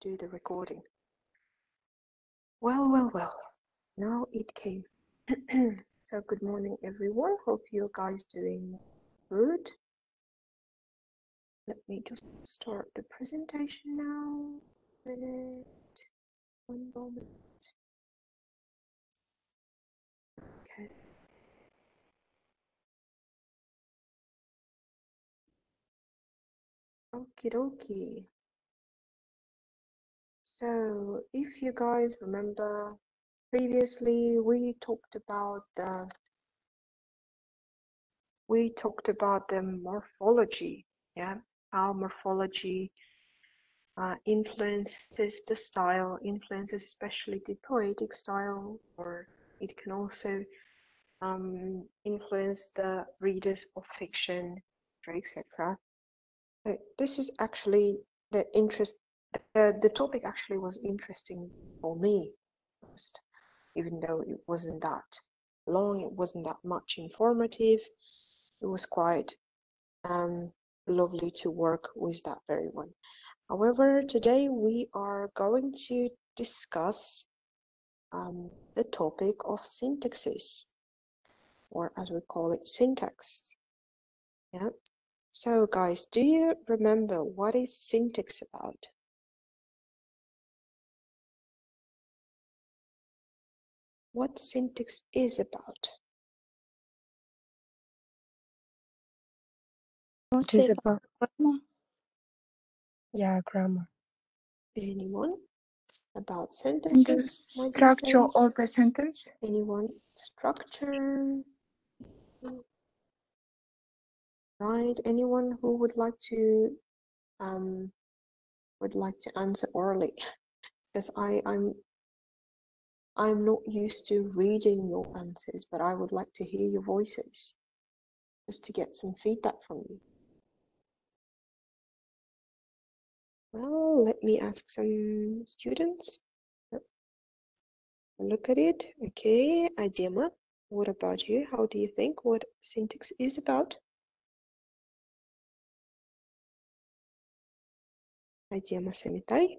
do the recording. Well, well, well. Now it came. so good morning, everyone. Hope you guys doing good. Let me just start the presentation now. Minute. One moment. Okay. Okie dokie. So, if you guys remember, previously we talked about the we talked about the morphology, yeah, how morphology uh, influences the style, influences especially the poetic style, or it can also um, influence the readers of fiction, etc. This is actually the interest. The, the topic actually was interesting for me, even though it wasn't that long, it wasn't that much informative. It was quite um, lovely to work with that very one. However, today we are going to discuss um, the topic of syntaxes, or as we call it, syntax. Yeah. So, guys, do you remember what is syntax about? What syntax is about? It is about grammar. yeah grammar Anyone? About the sentences? dear structure of the sentence. Anyone? Structure? Right? Anyone who would like to um would like to answer orally? because I I'm I'm not used to reading your answers, but I would like to hear your voices just to get some feedback from you. Well, let me ask some students. Look at it. Okay, Adema, what about you? How do you think what syntax is about? Adema Semitai,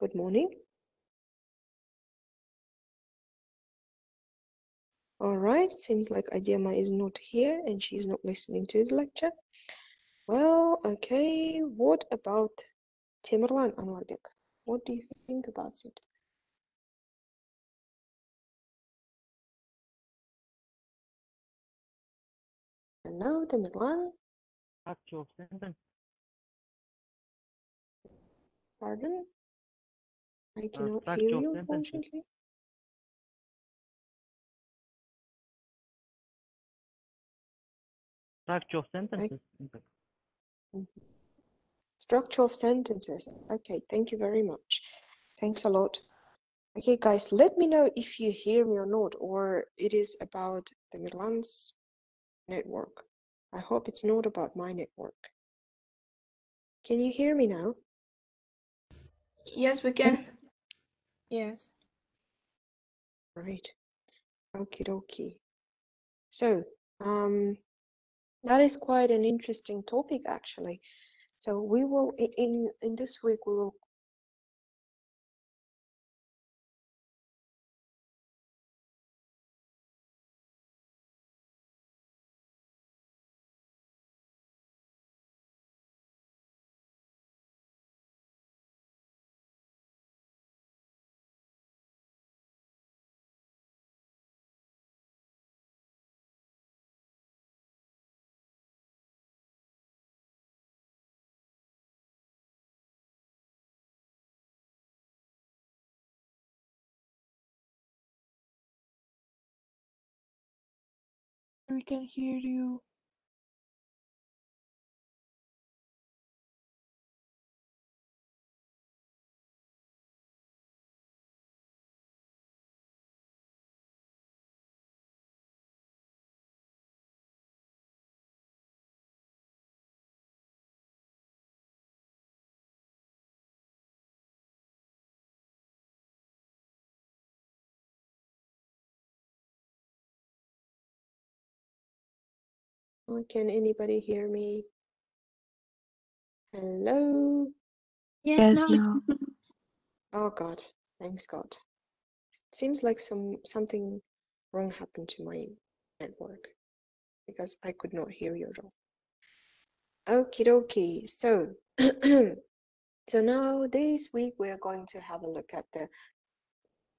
good morning. All right, seems like Adema is not here and she's not listening to the lecture. Well, okay, what about Timurlan Anwarbek? What do you think about syntax? Hello, Timurlan. Of sentence. Pardon? I cannot hear you, unfortunately. Structure of sentences. Structure of sentences. Okay, thank you very much. Thanks a lot. Okay, guys, let me know if you hear me or not, or it is about the Milan's network. I hope it's not about my network. Can you hear me now? Yes, we can. Yes. Yes. Right. Okie dokie. So, um, that is quite an interesting topic, actually. So we will in in this week we will We can hear you. Can anybody hear me? Hello? Yes, now. Oh God, thanks God. It Seems like some something wrong happened to my network because I could not hear you at all. Okie dokie. So, so now this week we are going to have a look at the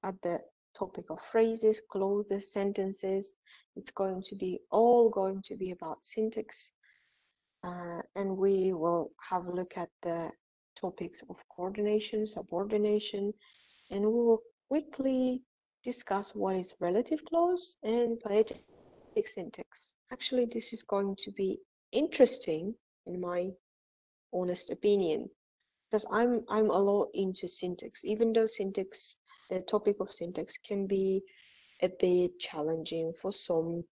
at the topic of phrases, clauses, sentences. It's going to be all going to be about syntax, uh, and we will have a look at the topics of coordination, subordination, and we will quickly discuss what is relative clause and poetic syntax. Actually, this is going to be interesting in my honest opinion because I'm I'm a lot into syntax even though syntax the topic of syntax can be a bit challenging for some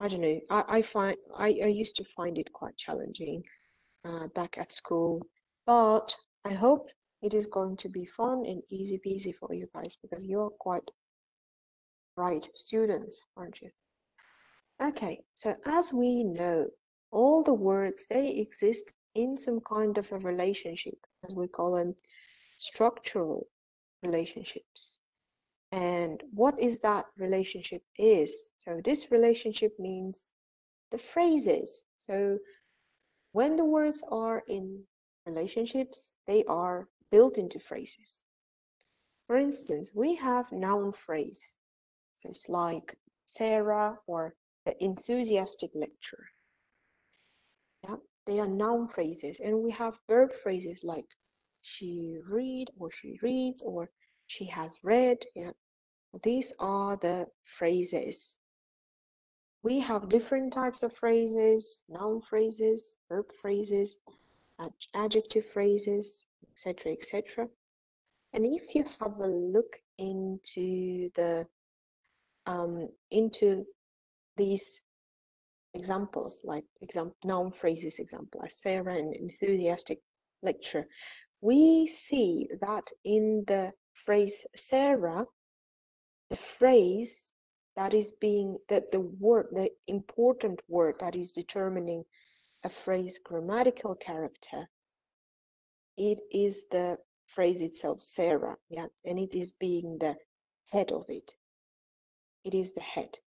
I don't know I, I find I, I used to find it quite challenging uh, back at school. But I hope it is going to be fun and easy peasy for you guys because you're quite bright students aren't you? Okay so as we know all the words they exist in some kind of a relationship as we call them structural relationships. And what is that relationship is? So this relationship means the phrases. So when the words are in relationships they are built into phrases. For instance we have noun phrase. So it's like sarah or the enthusiastic lecturer. Yeah they are noun phrases and we have verb phrases like she read or she reads or she has read yeah. These are the phrases. We have different types of phrases noun phrases verb phrases ad- adjective phrases etc etc and if you have a look into the um into these examples like example noun phrases example as sarah an enthusiastic lecture, we see that in the phrase sarah the phrase that is being that the word the important word that is determining a phrase grammatical character it is the phrase itself sarah yeah and it is being the head of it. It is the head.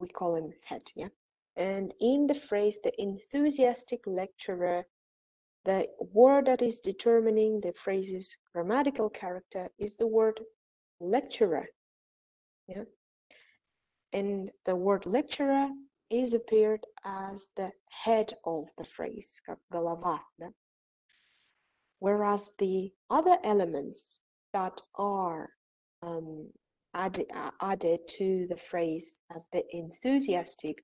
We call him head yeah. And in the phrase the enthusiastic lecturer the word that is determining the phrase's grammatical character is the word lecturer. Yeah? And the word lecturer is appeared as the head of the phrase, galava. Yeah? Whereas the other elements that are um, added, uh, added to the phrase as the enthusiastic,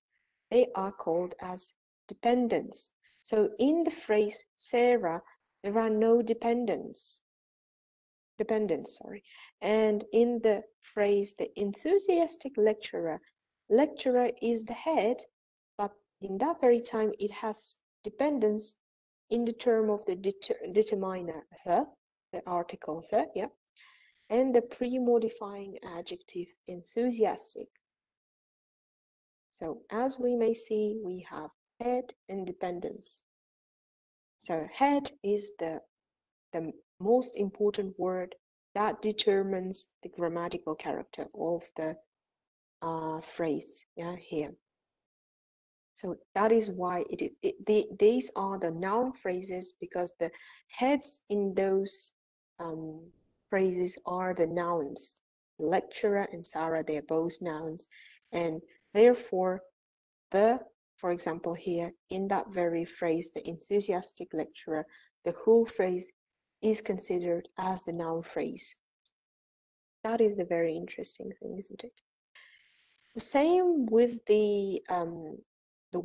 they are called as dependents so in the phrase sarah there are no dependents. Dependents sorry. And in the phrase the enthusiastic lecturer lecturer is the head but in that very time it has dependence in the term of the deter determiner the the article the yeah and the pre-modifying adjective enthusiastic. So as we may see we have head independence. so head is the the most important word that determines the grammatical character of the uh, phrase yeah here. So that is why it, it the, these are the noun phrases because the heads in those um, phrases are the nouns. Lecturer and sarah they're both nouns. And therefore the for example here in that very phrase the enthusiastic lecturer the whole phrase is considered as the noun phrase. That is the very interesting thing, isn't it? The same with the um, the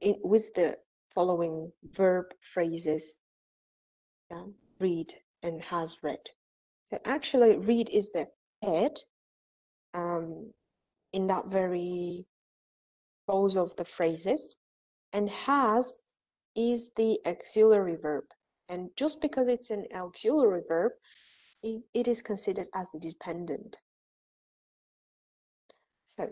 it, with the following verb phrases. Yeah, read and has read. So actually, read is the head um, in that very pose of the phrases, and has is the auxiliary verb. And just because it's an auxiliary verb, it, it is considered as dependent. So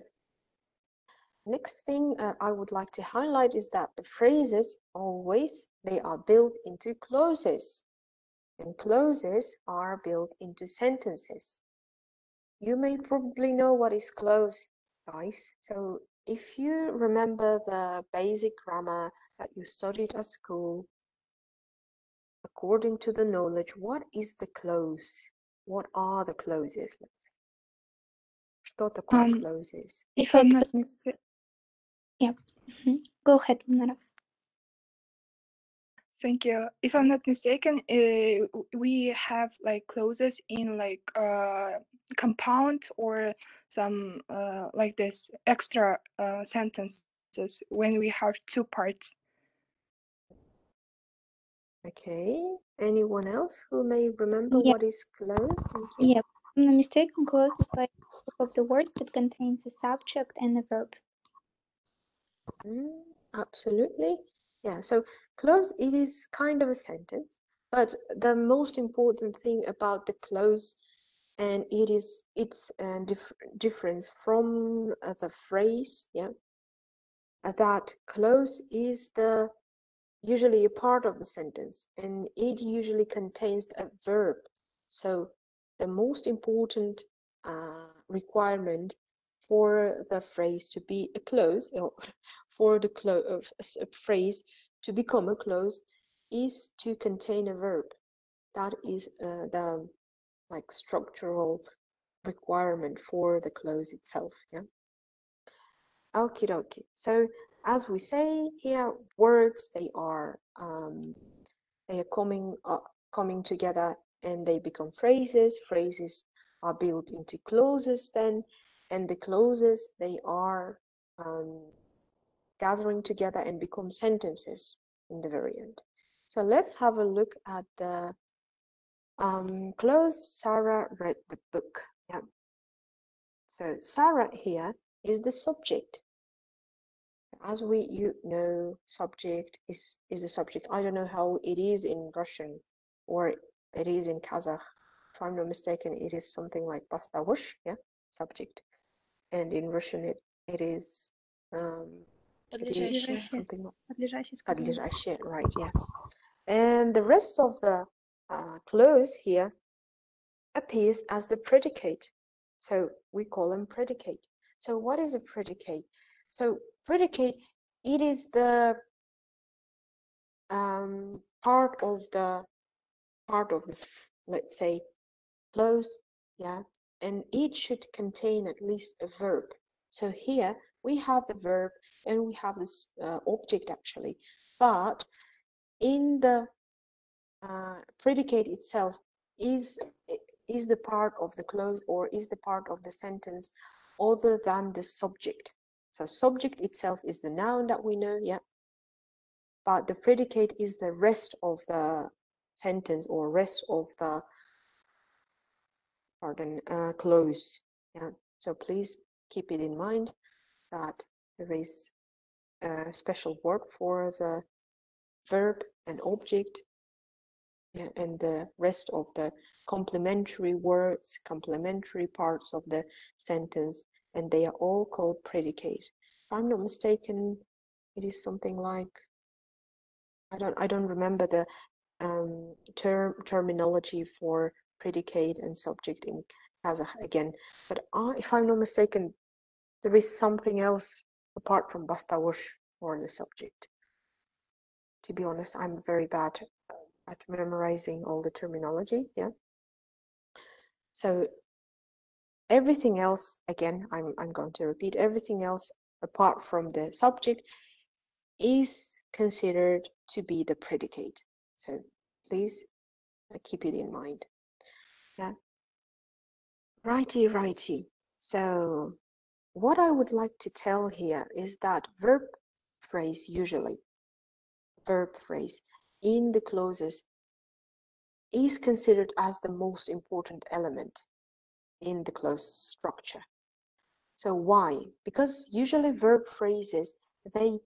next thing uh, I would like to highlight is that the phrases always, they are built into clauses. and clauses are built into sentences. You may probably know what is clause, guys. So if you remember the basic grammar that you studied at school, according to the knowledge, what is the clause? What are the clauses? Let's say. Что такое Um, clauses? If I'm not mistaken, yeah. mhm. Go ahead, Nara. Thank you. If I'm not mistaken, uh, w- we have like clauses in like uh, compound or some uh, like this extra uh, sentences when we have two parts. Okay. Anyone else who may remember Yeah. what is clause? Thank. Yeah. If I'm not mistaken, clause is like of the words that contains a subject and a verb. Mm, absolutely. Yeah, so close, it is kind of a sentence, but the most important thing about the clause and it is its uh, dif difference from uh, the phrase, yeah, uh, that close is the usually a part of the sentence and it usually contains a verb. So the most important uh, requirement for the phrase to be a close or for the clo- of a s- a phrase to become a close is to contain a verb. That is uh, the like structural requirement for the clause itself. Yeah. Okie dokie. So as we say here, words they are um, they are coming uh, coming together and they become phrases. Phrases are built into clauses then, and the clauses they are um, gathering together and become sentences in the very end. So let's have a look at the um, clause. Sarah read the book. Yeah. So Sarah here is the subject. As we you know, subject is is the subject. I don't know how it is in Russian or it is in Kazakh. If I'm not mistaken, it is something like bastavush, yeah, subject. And in Russian it it is um it is Подлежащее. something like Подлежащее сказала. подлежащее, right, yeah. And the rest of the uh, clause here appears as the predicate. So we call them predicate. So what is a predicate? So predicate, it is the um, part of the part of the let's say clause, yeah, and it should contain at least a verb. So here we have the verb and we have this uh, object actually, but in the uh, predicate itself is is the part of the clause or is the part of the sentence other than the subject. So subject itself is the noun that we know, yeah. But the predicate is the rest of the sentence or rest of the pardon uh, clause. Yeah. So please keep it in mind that there is a special word for the verb and object and the rest of the complementary words, complementary parts of the sentence, and they are all called predicate. If I'm not mistaken, it is something like I don't I don't remember the um, term terminology for predicate and subject in Kazakh again, but uh, if I'm not mistaken, there is something else apart from bastavush or the subject. To be honest, I'm very bad at memorizing all the terminology. Yeah. So everything else, again, I'm, I'm going to repeat everything else apart from the subject is considered to be the predicate. So please uh, keep it in mind. Yeah. Righty, righty. So what I would like to tell here is that verb phrase usually, verb phrase in the clauses is considered as the most important element in the clause structure. So why? Because usually verb phrases, they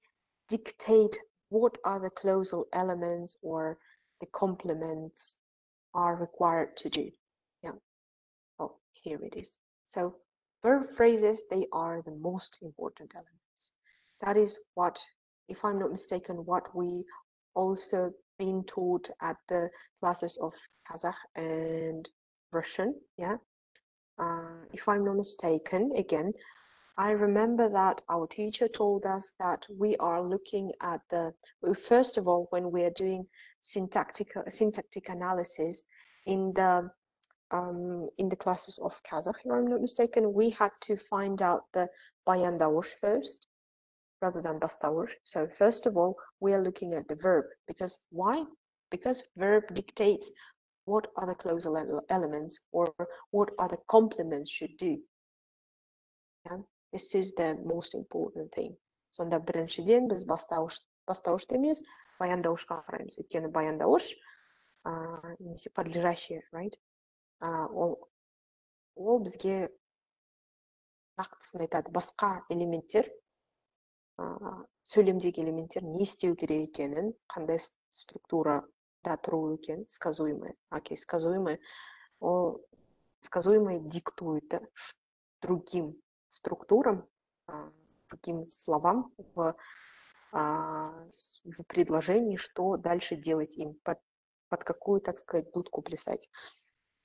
dictate what are the clausal elements or the complements are required to do. Yeah. Oh, here it is. So verb phrases, they are the most important elements. That is what, if I'm not mistaken, what we also been taught at the classes of Kazakh and Russian. Yeah, uh, if I'm not mistaken, again, I remember that our teacher told us that we are looking at the well, first of all when we are doing syntactic syntactic analysis in the um, in the classes of Kazakh, if I'm not mistaken, we had to find out the bayan davush first rather than bastavush. So first of all, we are looking at the verb because why? Because verb dictates what other closal ele- elements or what other complements should do. Yeah? This is the most important thing. Сонда біріншіден біз бастауыш бастауышты емес баяндауышқа қараймыз өйткені баяндауыш ыыы немесе подлежащее right а, ол ол бізге нақтысын айтады басқа элементтер ыыы сөйлемдегі элементтер не істеу керек екенін қандай с- структурада тұру екен сказуемое окей сказуемое ол сказуемое диктует да, ш- другим структурам а, другим словам в а, с- в предложении что дальше делать им под под какую так сказать дудку плясать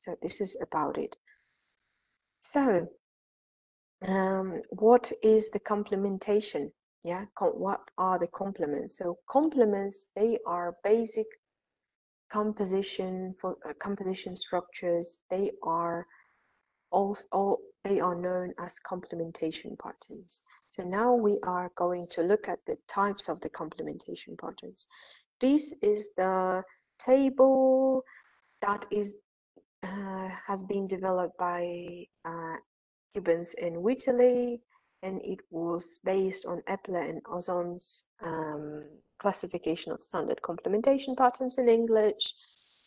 so this is about it so um, what is the complementation Yeah what are the complements? So complements they are basic composition for uh, composition structures. They are also all they are known as complementation patterns. So now we are going to look at the types of the complementation patterns. This is the table that is uh, has been developed by uh, Gibbons and Whiteley, and it was based on Epler and Ozon's um, classification of standard complementation patterns in English.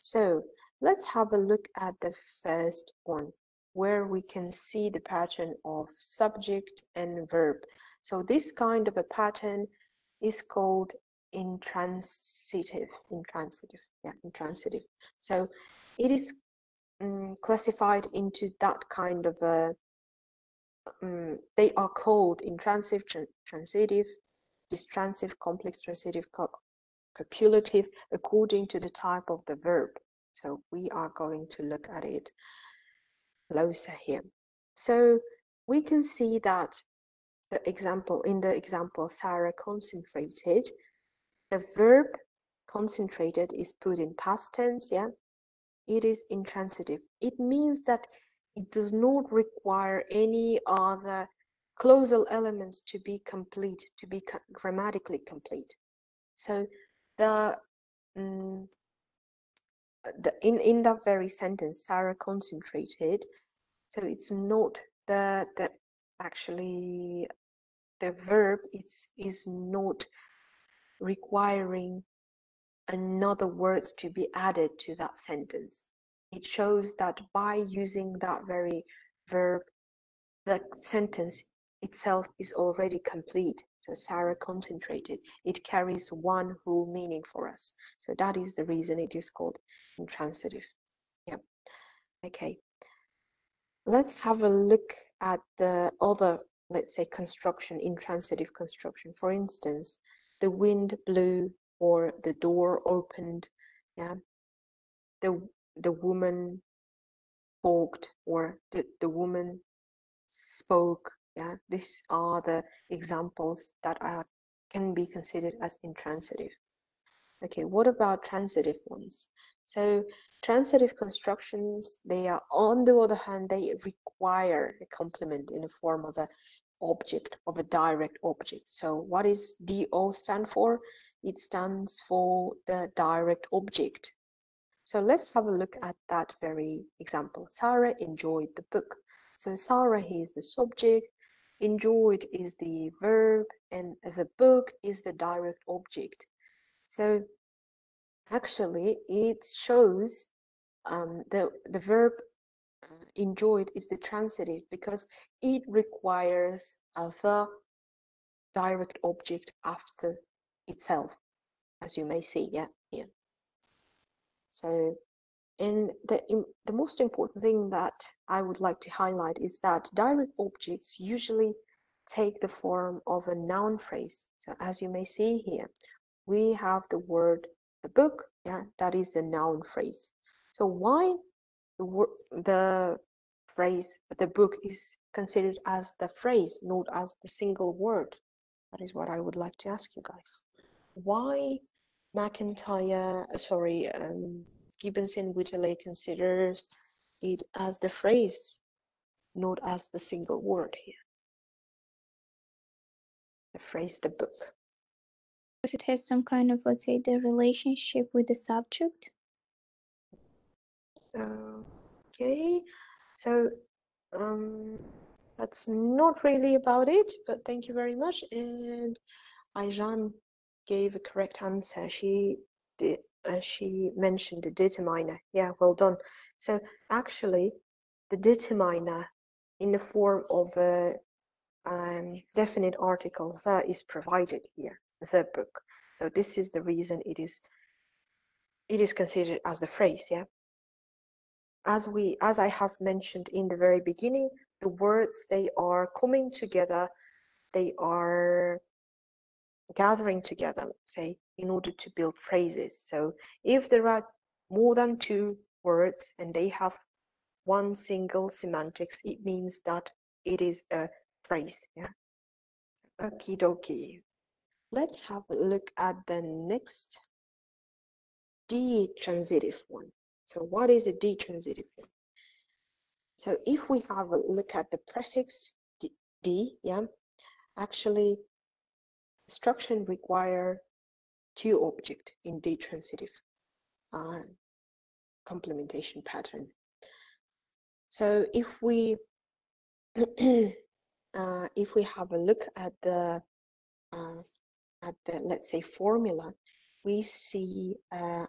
So let's have a look at the first one, where we can see the pattern of subject and verb. So this kind of a pattern is called intransitive. Intransitive, yeah, intransitive. So it is mm, classified into that kind of a um, they are called intransitive, tran- transitive, distransitive, complex transitive, co- copulative, according to the type of the verb. So we are going to look at it closer here. So we can see that the example in the example Sarah concentrated, the verb concentrated is put in past tense, yeah. It is intransitive. It means that it does not require any other clausal elements to be complete, to be grammatically complete. So the, mm, the in in that very sentence, Sarah concentrated. So it's not the the actually the verb. It's is not requiring another words to be added to that sentence. It shows that by using that very verb, the sentence itself is already complete. So Sarah concentrated. It carries one whole meaning for us. So that is the reason it is called intransitive. Yeah. Okay. Let's have a look at the other, let's say, construction, intransitive construction. For instance, the wind blew or the door opened. Yeah. The the woman talked or the, the woman spoke. Yeah. These are the examples that are can be considered as intransitive. Okay, what about transitive ones? So transitive constructions, they are on the other hand, they require a complement in the form of a object, of a direct object. So what is DO stand for? It stands for the direct object. So let's have a look at that very example. Sarah enjoyed the book. So Sarah is the subject, enjoyed is the verb, and the book is the direct object. So actually it shows um, the, the verb uh, enjoyed is the transitive because it requires the direct object after itself, as you may see, yeah, here. So, and the the most important thing that I would like to highlight is that direct objects usually take the form of a noun phrase. So, as you may see here, we have the word the book, yeah, that is the noun phrase. So why the, wor- the phrase, the book is considered as the phrase, not as the single word? That is what I would like to ask you guys. Why McIntyre, uh, sorry, um, Gibbons and Whiteley considers it as the phrase, not as the single word here? The phrase, the book. Because it has some kind of, let's say, the relationship with the subject. Okay, so um, that's not really about it, but thank you very much. And Ayjan gave a correct answer. She did. Uh, she mentioned the determiner. Yeah, well done. So actually, the determiner in the form of a um, definite article that is provided here, the book. So this is the reason it is it is considered as the phrase. Yeah as we as i have mentioned in the very beginning the words they are coming together they are gathering together let's say in order to build phrases. So if there are more than two words and they have one single semantics it means that it is a phrase yeah? Okie dokie. Let's have a look at the next detransitive one. So what is a detransitive one? So if we have a look at the prefix d, d yeah, actually structure require two object in detransitive uh, complementation pattern. So if we uh, if we have a look at the uh, at the let's say formula, we see uh,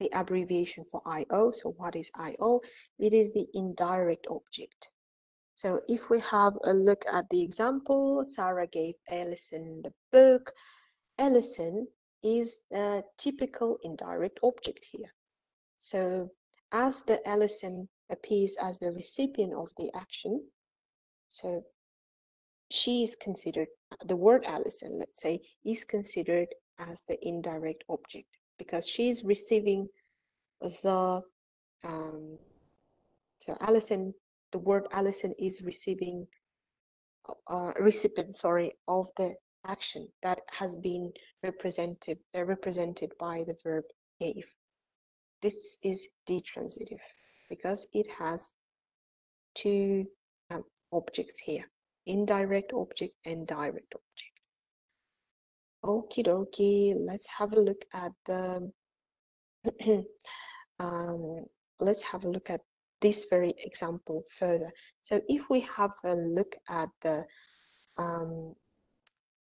the abbreviation for IO. So what is IO? It is the indirect object. So if we have a look at the example, Sarah gave Ellison the book. Ellison is the typical indirect object here. So as the Ellison appears as the recipient of the action, so she is considered, the word Alison, let's say, is considered as the indirect object because she is receiving the um, so Alison, the word Alison is receiving uh, recipient, sorry, of the action that has been represented uh, represented by the verb gave. This is detransitive because it has two um, objects here, indirect object and direct object. Okie dokie, let's have a look at the um, let's have a look at this very example further. So if we have a look at the um,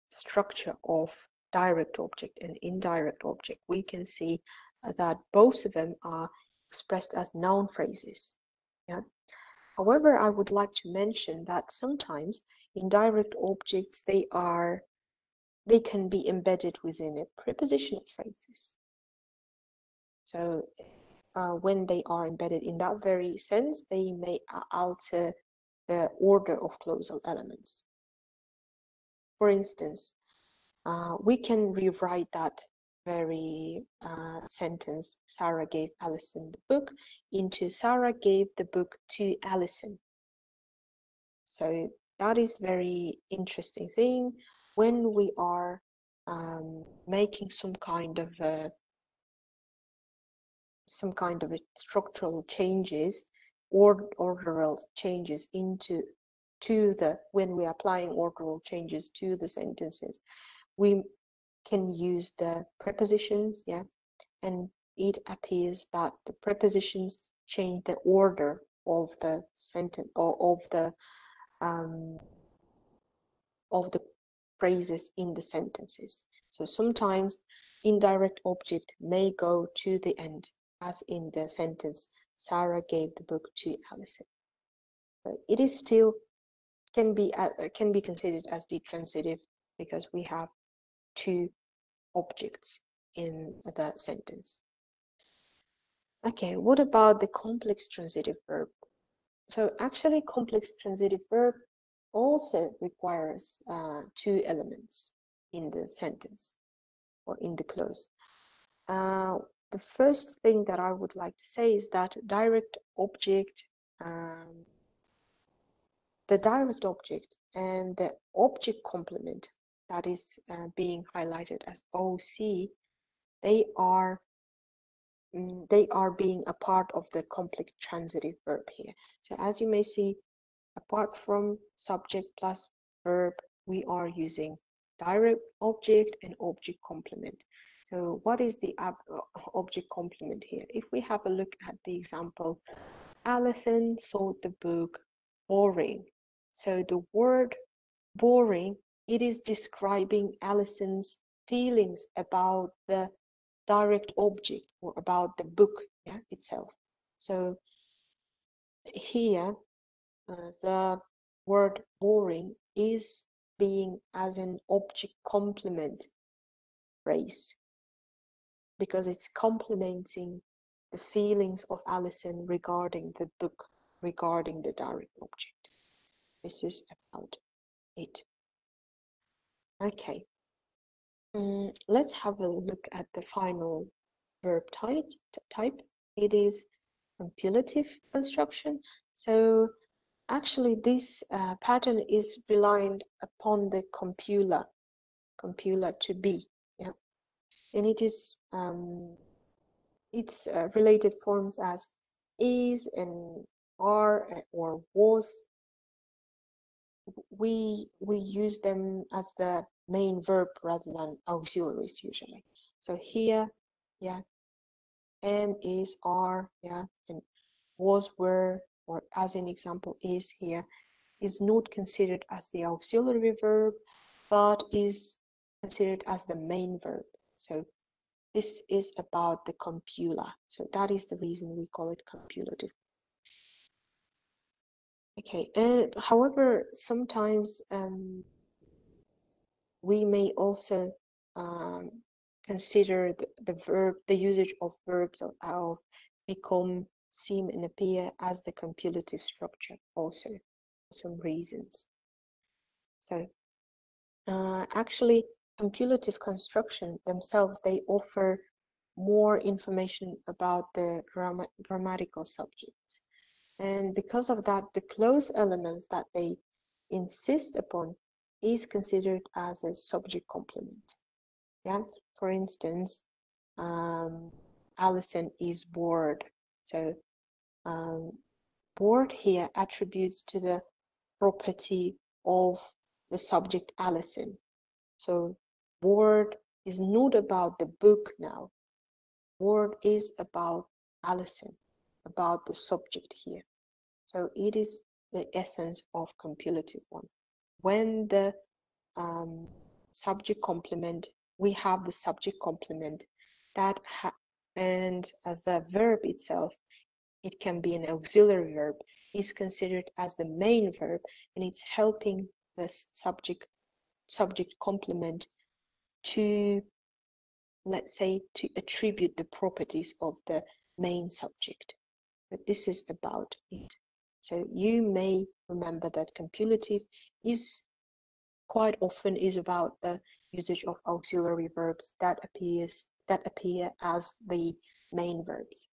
structure of direct object and indirect object, we can see uh, that both of them are expressed as noun phrases. Yeah. However, I would like to mention that sometimes indirect objects they are they can be embedded within a prepositional phrases. So uh, when they are embedded in that very sense, they may alter the order of clausal elements. For instance, uh, we can rewrite that very uh, sentence, Sarah gave Alison the book, into Sarah gave the book to Alison. So that is very interesting thing when we are um, making some kind of a some kind of structural changes or orderal changes into to the when we're applying orderal changes to the sentences we can use the prepositions yeah and it appears that the prepositions change the order of the sentence or of the um, of the phrases in the sentences. So sometimes indirect object may go to the end as in the sentence, Sarah gave the book to Alison. It is still can be uh, can be considered as detransitive because we have two objects in the sentence. Okay, what about the complex transitive verb? So actually complex transitive verb also requires uh, two elements in the sentence or in the clause. Uh, the first thing that I would like to say is that direct object, um, the direct object and the object complement that is uh, being highlighted as OC, they are mm, they are being a part of the complex transitive verb here. So as you may see, apart from subject plus verb, we are using direct object and object complement. So what is the object complement here? If we have a look at the example, Alison thought the book boring. So the word boring, it is describing Alison's feelings about the direct object or about the book yeah, itself. So here, uh, the word boring is being as an object complement phrase because it's complementing the feelings of Alison regarding the book, regarding the direct object. This is about it. Okay, um, let's have a look at the final verb type. type. It is compulative construction. So actually this uh, pattern is relying upon the copula, copula to be and it is um, its uh, related forms as is and are or was. We we use them as the main verb rather than auxiliaries usually. So here yeah am is are yeah and was were or as an example is here is not considered as the auxiliary verb but is considered as the main verb so this is about the copula. So that is the reason we call it copulative. Okay, uh, however, sometimes um, we may also um, consider the, the, verb, the usage of verbs of, of become, seem, and appear as the copulative structure also for some reasons. So uh, actually, copulative construction themselves, they offer more information about the gram grammatical subjects. And because of that, the close elements that they insist upon is considered as a subject complement. Yeah, for instance, um, Alison is bored. So um, bored here attributes to the property of the subject Alison. So word is not about the book now. Word is about Alison, about the subject here. So it is the essence of copulative one. When the um, subject complement, we have the subject complement that and uh, the verb itself, it can be an auxiliary verb, is considered as the main verb and it's helping the subject subject complement to, let's say, to attribute the properties of the main subject. But this is about it. So you may remember that copulative is quite often is about the usage of auxiliary verbs that appears that appear as the main verbs.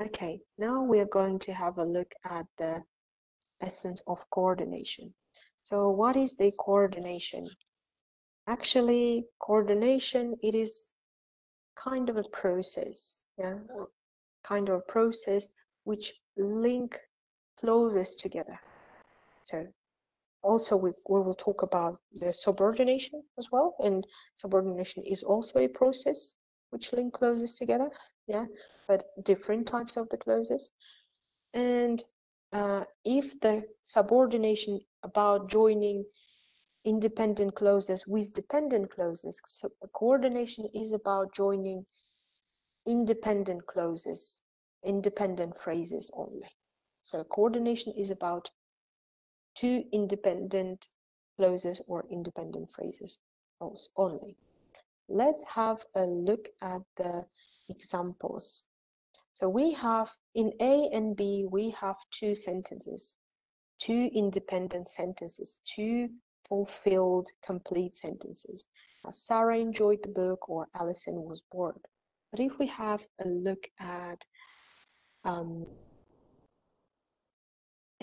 Okay, now we are going to have a look at the essence of coordination. So what is the coordination? Actually coordination it is kind of a process yeah kind of a process which link clauses together. So also we, we will talk about the subordination as well and subordination is also a process which link closes together yeah but different types of the closes and uh, if the subordination about joining independent clauses with dependent clauses. So coordination is about joining independent clauses, independent phrases only. So coordination is about two independent clauses or independent phrases only. Let's have a look at the examples. So we have in A and B, we have two sentences, two independent sentences, two fulfilled complete sentences. Uh, Sarah enjoyed the book or Alison was bored. But if we have a look at um,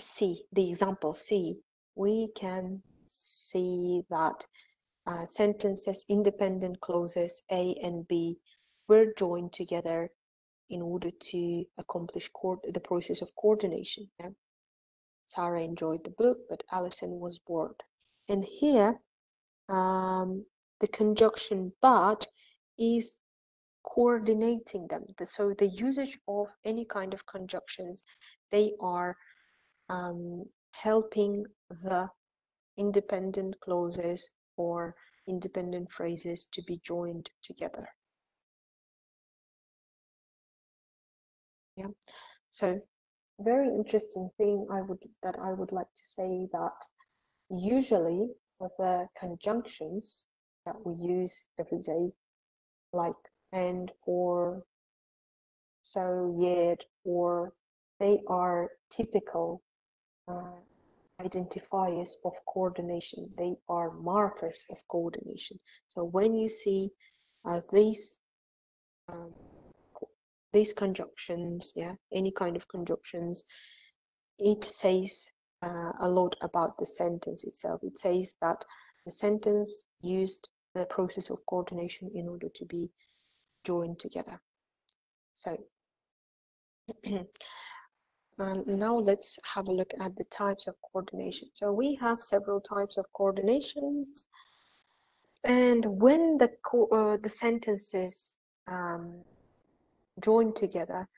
C, the example C, we can see that uh, sentences, independent clauses A and B were joined together in order to accomplish the process of coordination. Yeah? Sarah enjoyed the book, but Alison was bored. And here, um, the conjunction but is coordinating them. So the usage of any kind of conjunctions, they are um, helping the independent clauses or independent phrases to be joined together. Yeah, so very interesting thing I would that I would like to say that usually the conjunctions that we use every day, like and for, so yet, or they are typical uh, identifiers of coordination. They are markers of coordination. So when you see uh, these um, these conjunctions, yeah, any kind of conjunctions, it says uh, a lot about the sentence itself. It says that the sentence used the process of coordination in order to be joined together. So And now let's have a look at the types of coordination. So we have several types of coordinations. And when the, uh, the sentences um, join together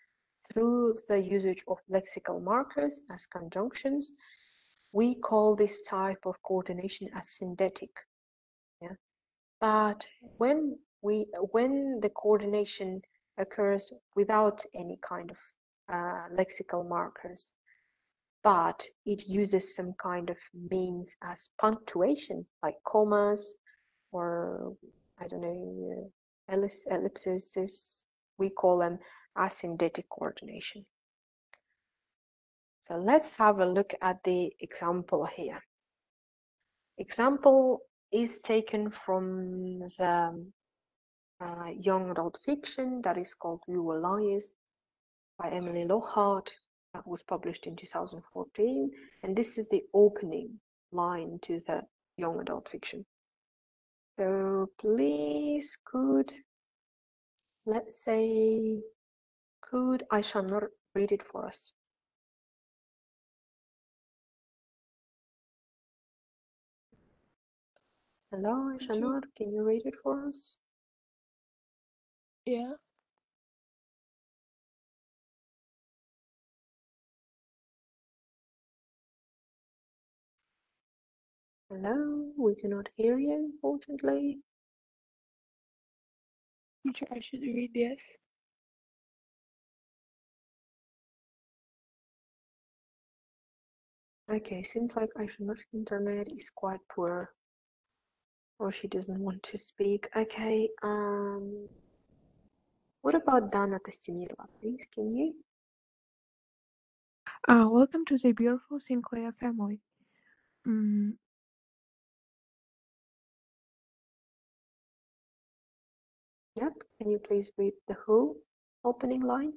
through the usage of lexical markers as conjunctions, we call this type of coordination as syndetic. Yeah? But when we when the coordination occurs without any kind of uh, lexical markers, but it uses some kind of means as punctuation, like commas or I don't know, ellipses. We call them asyndetic coordination. So let's have a look at the example here. Example is taken from the uh, young adult fiction that is called We Were Liars by Emily Lockhart that was published in 2014 and this is the opening line to the young adult fiction so please could let's say could not read it for us hello Aishanur can you read it for us Yeah. Hello, we cannot hear you, unfortunately. I should read this. Okay, seems like Aishanur's internet is quite poor. Or she doesn't want to speak. Okay, um what about Dana Testimirova, please? Can you? Uh, welcome to the beautiful Sinclair family. Mm, Yep. Can you please read the whole opening line?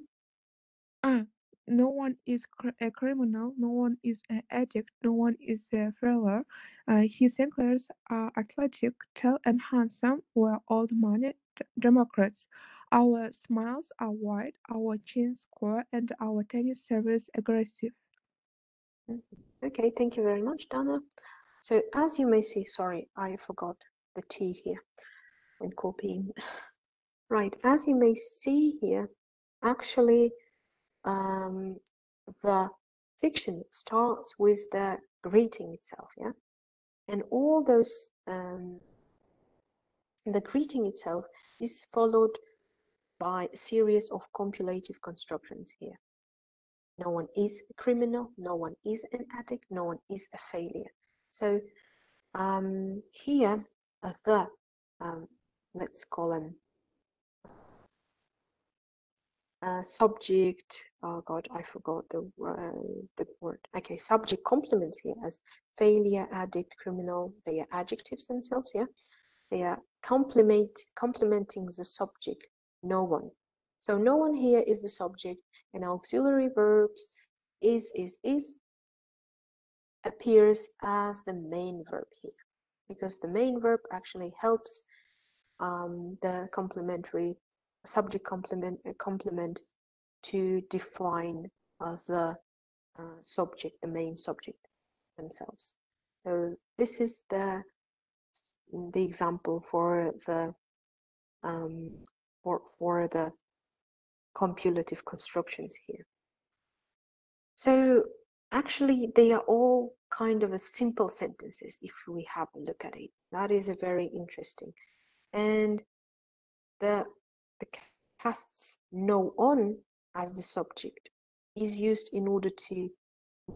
ah, no one is cr- a criminal, no one is an addict, no one is a failure. Uh, his Sinclairs are athletic, tall, and handsome. We're old money d- Democrats. Our smiles are wide, our chins square, and our tennis service aggressive. Okay, thank you very much, Dana. So as you may see, sorry, I forgot the T here when copying. Right, as you may see here, actually, um, the fiction starts with the greeting itself, yeah? And all those, um, the greeting itself is followed by a series of compulative constructions here. No one is a criminal, no one is an addict, no one is a failure. So um, here, uh, the, um, let's call them subject oh god i forgot the uh, the word okay subject complements here as failure addict criminal they are adjectives themselves yeah? They are complement complementing the subject no one. So no one here is the subject and auxiliary verbs is is is appears as the main verb here because the main verb actually helps um, the complementary subject complement uh, complement to define uh, the uh, subject the main subject themselves so this is the the example for the um, for for the compulative constructions here. So actually they are all kind of a simple sentences if we have a look at it. That is a very interesting. And the the casts no on as the subject is used in order to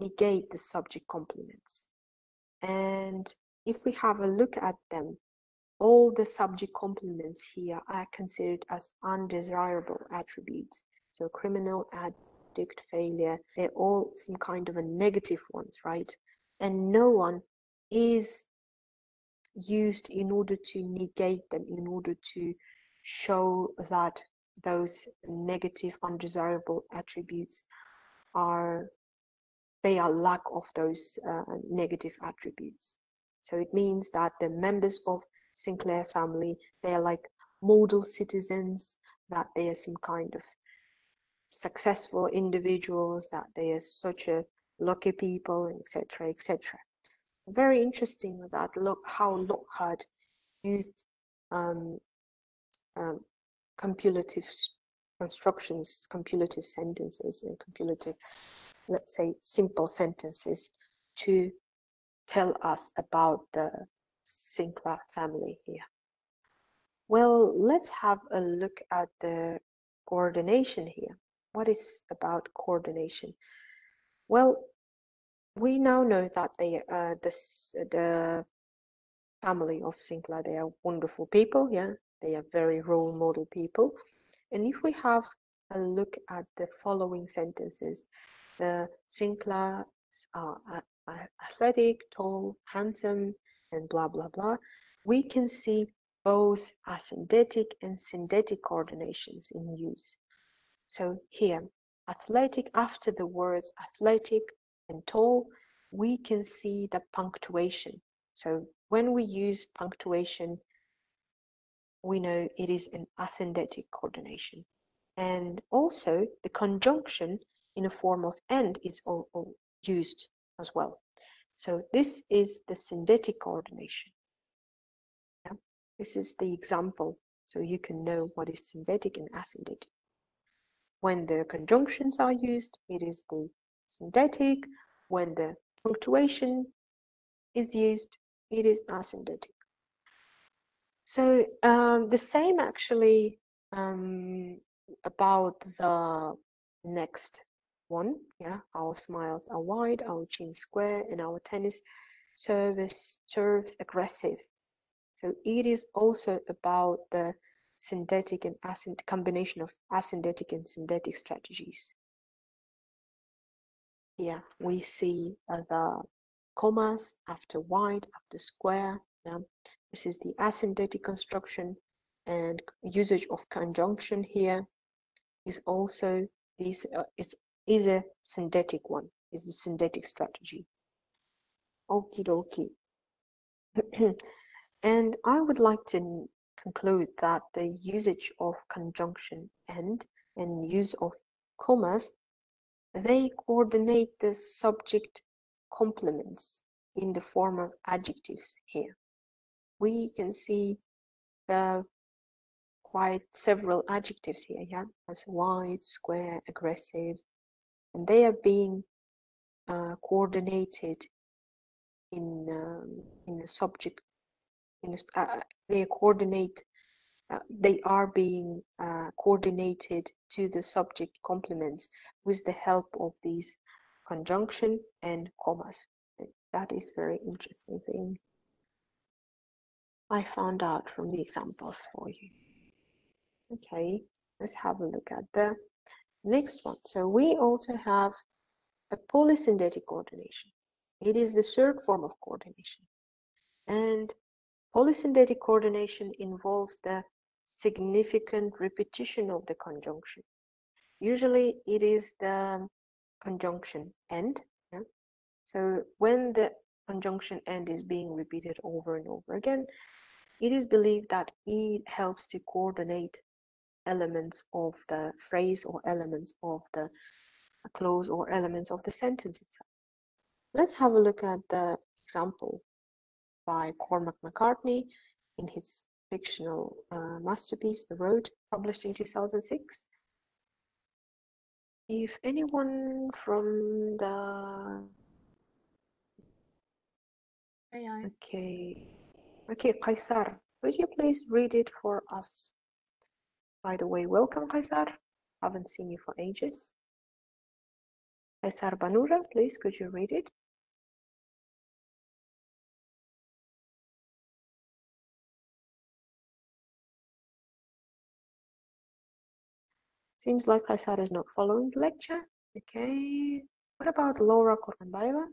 negate the subject complements. And if we have a look at them, all the subject complements here are considered as undesirable attributes. So criminal, addict, failure, they're all some kind of a negative ones, right? And no one is used in order to negate them, in order to show that those negative, undesirable attributes are they are lack of those uh, negative attributes. So it means that the members of Sinclair family, they are like model citizens, that they are some kind of successful individuals, that they are such a lucky people, etc., etc. Very interesting that look how Lockhart used um, um, compulative constructions, compulative sentences, and compulative let's say, simple sentences to tell us about the Sinclair family here. Well, let's have a look at the coordination here. What is about coordination? Well, we now know that they, uh, this, the family of Sinclair, they are wonderful people, yeah, they are very role model people. And if we have a look at the following sentences, the Sinclairs uh, are athletic, tall, handsome, and blah, blah, blah, we can see both asyndetic and syndetic coordinations in use. So here, athletic, after the words athletic and tall, we can see the punctuation. So when we use punctuation, we know it is an asyndetic coordination. And also the conjunction in a form of and is all, all used as well. So this is the syndetic coordination. Yeah? This is the example so you can know what is syndetic and asyndetic. When the conjunctions are used, it is the syndetic. When the punctuation is used, it is asyndetic. So um, the same actually um, about the next one yeah our smiles are wide our chin square and our tennis service serves aggressive. So it is also about the syndetic and asynt combination of asyndetic and syndetic strategies. Yeah, we see uh, the commas after wide after square yeah this is the asyndetic construction and usage of conjunction here is also this uh, it's is a syndetic one, is a syndetic strategy. Okie dokie. and I would like to conclude that the usage of conjunction and and use of commas, they coordinate the subject complements in the form of adjectives here. We can see the quite several adjectives here, yeah, as wide, square, aggressive, and they are being uh, coordinated in um, in the subject in the, uh, they coordinate uh, they are being uh, coordinated to the subject complements with the help of these conjunction and commas. That is very interesting thing I found out from the examples for you okay let's have a look at the Next one. So we also have a polysyndetic coordination. It is the third form of coordination. And Polysyndetic coordination involves the significant repetition of the conjunction. Usually it is the conjunction end. yeah. So when the conjunction end is being repeated over and over again, it is believed that it helps to coordinate elements of the phrase or elements of the clause or elements of the sentence itself. Let's have a look at the example by Cormac McCarthy in his fictional uh, masterpiece, The Road, published in 2006. If anyone from the okay, okay, Qaisar, would you please read it for us? By the way, welcome, Qaisar. Haven't seen you for ages. Qaisar Banura, please, could you read it? Seems like Qaisar is not following the lecture. Okay. What about Laura Korkanbaeva?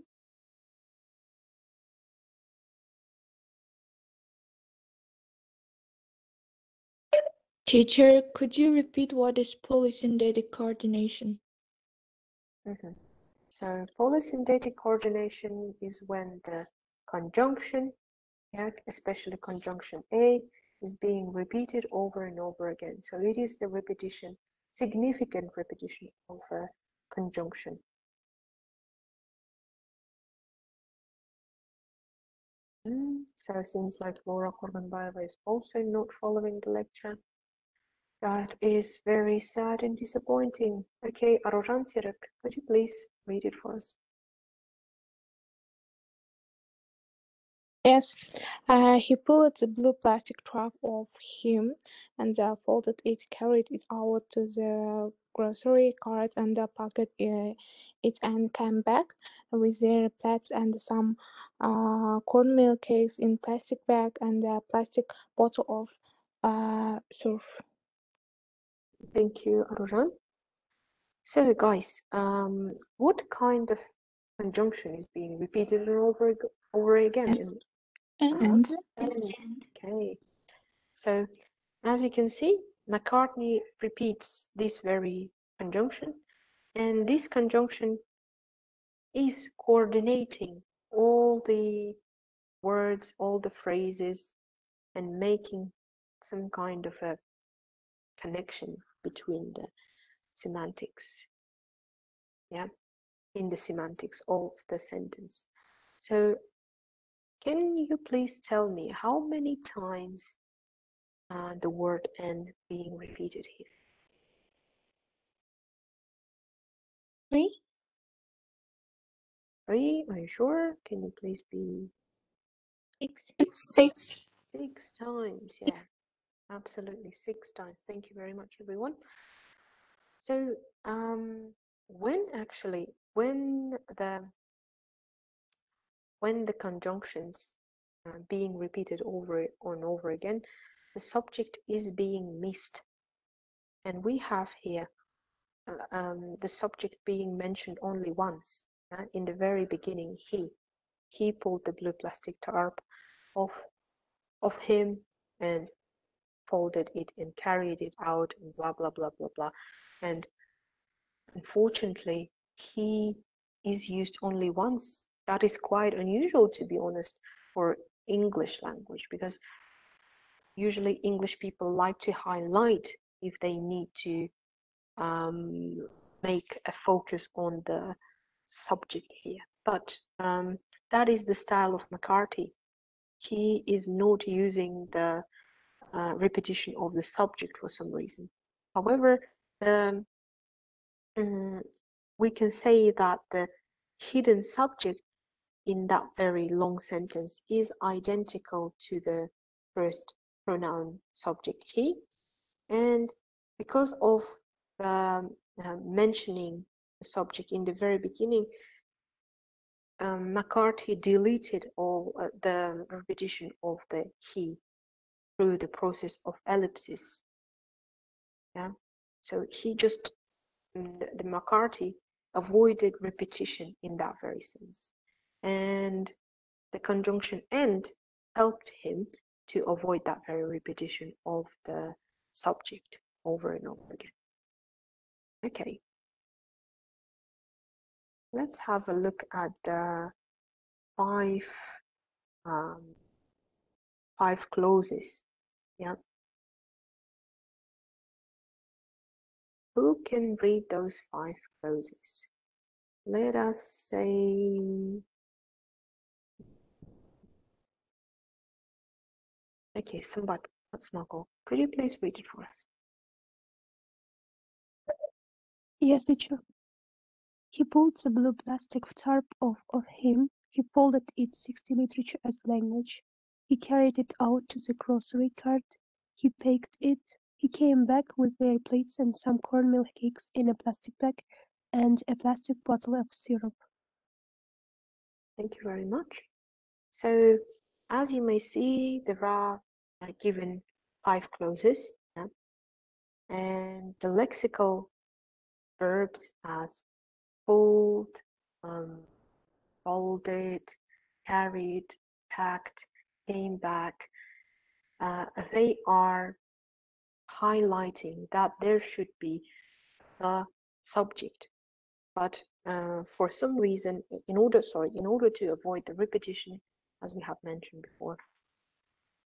Teacher, could you repeat what is polysyndetic coordination? Mhm. So polysyndetic coordination is when the conjunction, yeah, especially conjunction A, is being repeated over and over again. So it is the repetition, significant repetition of a conjunction. Mm, so it seems like Laura Korbanbaeva is also not following the lecture. That is very sad and disappointing. Okay, Arojan Sirek, could you please read it for us? Yes, uh, he pulled the blue plastic trap off him and uh, folded it, carried it out to the grocery cart and uh, uh, it and came back with their plates and some uh, cornmeal cakes in plastic bag and a plastic bottle of uh, surf. Thank you, Arojan. So, guys, um, what kind of conjunction is being repeated and over over again? in- And And. Okay. So, as you can see, McCarthy repeats this very conjunction, and this conjunction is coordinating all the words, all the phrases, and making some kind of a connection between the semantics. Yeah, in the semantics of the sentence. So, can you please tell me how many times uh, the word "and" being repeated here? Three? Three? Are you sure? Can you please be Six. six. six times? Yeah, absolutely six times. Thank you very much, everyone. So, um, when actually, when the when the conjunctions uh, being repeated over and over again, the subject is being missed, and we have here uh, um, the subject being mentioned only once. uh, in the very beginning, he he pulled the blue plastic tarp off of him and folded it and carried it out and blah blah blah blah blah. And unfortunately he is used only once. That is quite unusual to be honest for english language because usually english people like to highlight if they need to um, make a focus on the subject here. But um, that is the style of mccarthy. He is not using the uh, repetition of the subject for some reason. However, mm, we can say that the hidden subject in that very long sentence is identical to the first pronoun subject he, and because of the uh, mentioning the subject in the very beginning, um, McCarthy deleted all uh, the repetition of the he through the process of ellipsis. Yeah, so he just mm, the, the McCarthy avoided repetition in that very sense, and the conjunction and helped him to avoid that very repetition of the subject over and over again. Okay. Let's have a look at the five um, five clauses. Yeah. Who can read those five clauses? Let us say Okay, Sambat Snuggle, could you please read it for us? Yes, teacher. He pulled the blue plastic tarp off of him. He folded it sixty literature as language. He carried it out to the grocery cart. He packed it. He came back with their plates and some cornmeal cakes in a plastic bag and a plastic bottle of syrup. Thank you very much. So, as you may see, there are uh, given five clauses, yeah? and the lexical verbs as fold, um, folded, carried, packed, came back, uh, they are highlighting that there should be a subject. But uh, for some reason, in order, sorry, in order to avoid the repetition, as we have mentioned before,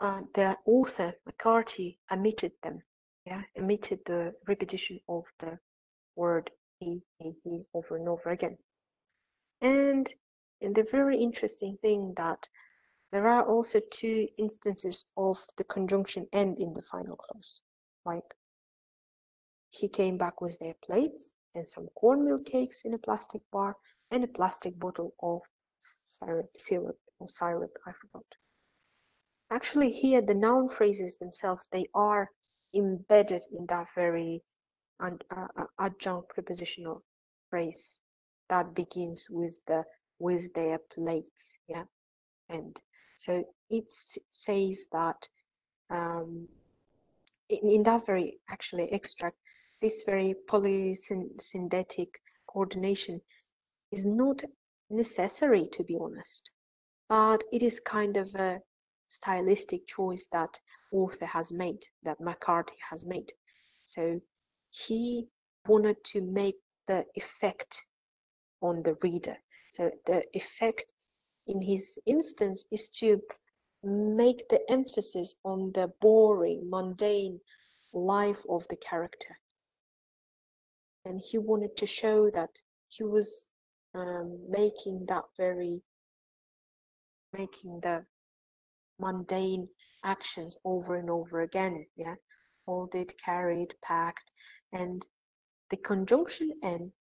uh, the author McCarthy omitted them. Yeah, omitted the repetition of the word he, he, he over and over again. And the very interesting thing that there are also two instances of the conjunction end in the final clause. Like he came back with their plates and some cornmeal cakes in a plastic bar and a plastic bottle of syrup, syrup or syrup, I forgot. Actually, here the noun phrases themselves, they are embedded in that very uh, uh, adjunct prepositional phrase that begins with the with their plates, yeah, and so it says that um, in, in that very actually extract, this very polysyndetic coordination is not necessary to be honest, but it is kind of a stylistic choice that author has made, that McCarthy has made. So he wanted to make the effect on the reader. So the effect in his instance is to make the emphasis on the boring, mundane life of the character. And he wanted to show that he was um, making that very, making the mundane actions over and over again. Yeah, folded, carried, packed, and the conjunction n